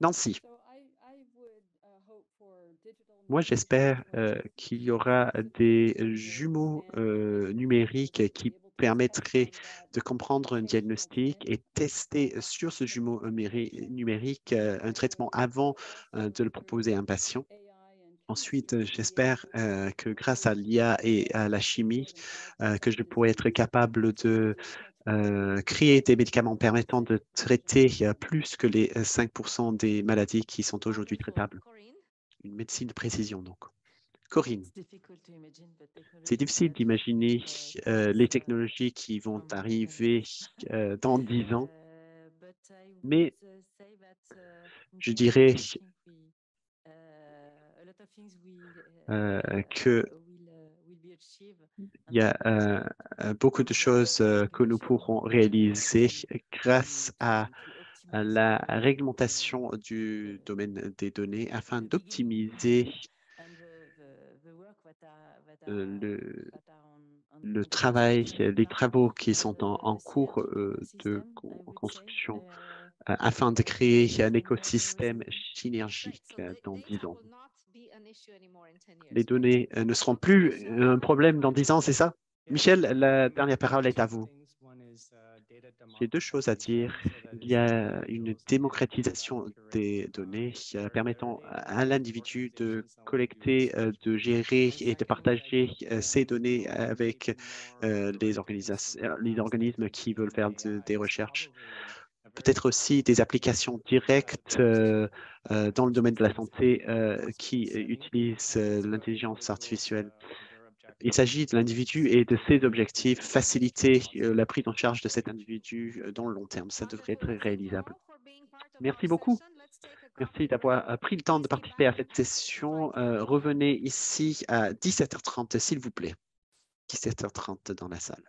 Nancy. Moi, j'espère euh, qu'il y aura des jumeaux euh, numériques qui permettraient de comprendre un diagnostic et tester sur ce jumeau numérique un traitement avant de le proposer à un patient. Ensuite, j'espère que grâce à l'IA et à la chimie, que je pourrai être capable de créer des médicaments permettant de traiter plus que les 5% des maladies qui sont aujourd'hui traitables. Une médecine de précision, donc. Corinne, c'est difficile d'imaginer les technologies qui vont arriver dans 10 ans, mais je dirais euh, que il y a euh, beaucoup de choses euh, que nous pourrons réaliser grâce à, la réglementation du domaine des données afin d'optimiser le, le, travail, les travaux qui sont en, cours de construction afin de créer un écosystème synergique dans 10 ans les données euh, ne seront plus un problème dans 10 ans, c'est ça? Michel, la dernière parole est à vous. J'ai deux choses à dire. Il y a une démocratisation des données euh, permettant à l'individu de collecter, euh, de gérer et de partager ces données avec les, organismes qui veulent faire des recherches peut-être aussi des applications directes euh, euh, dans le domaine de la santé euh, qui utilisent l'intelligence artificielle. Il s'agit de l'individu et de ses objectifs, faciliter la prise en charge de cet individu dans le long terme. Ça devrait être réalisable. Merci beaucoup. Merci d'avoir pris le temps de participer à cette session. revenez ici à 17h30, s'il vous plaît. 17h30 dans la salle.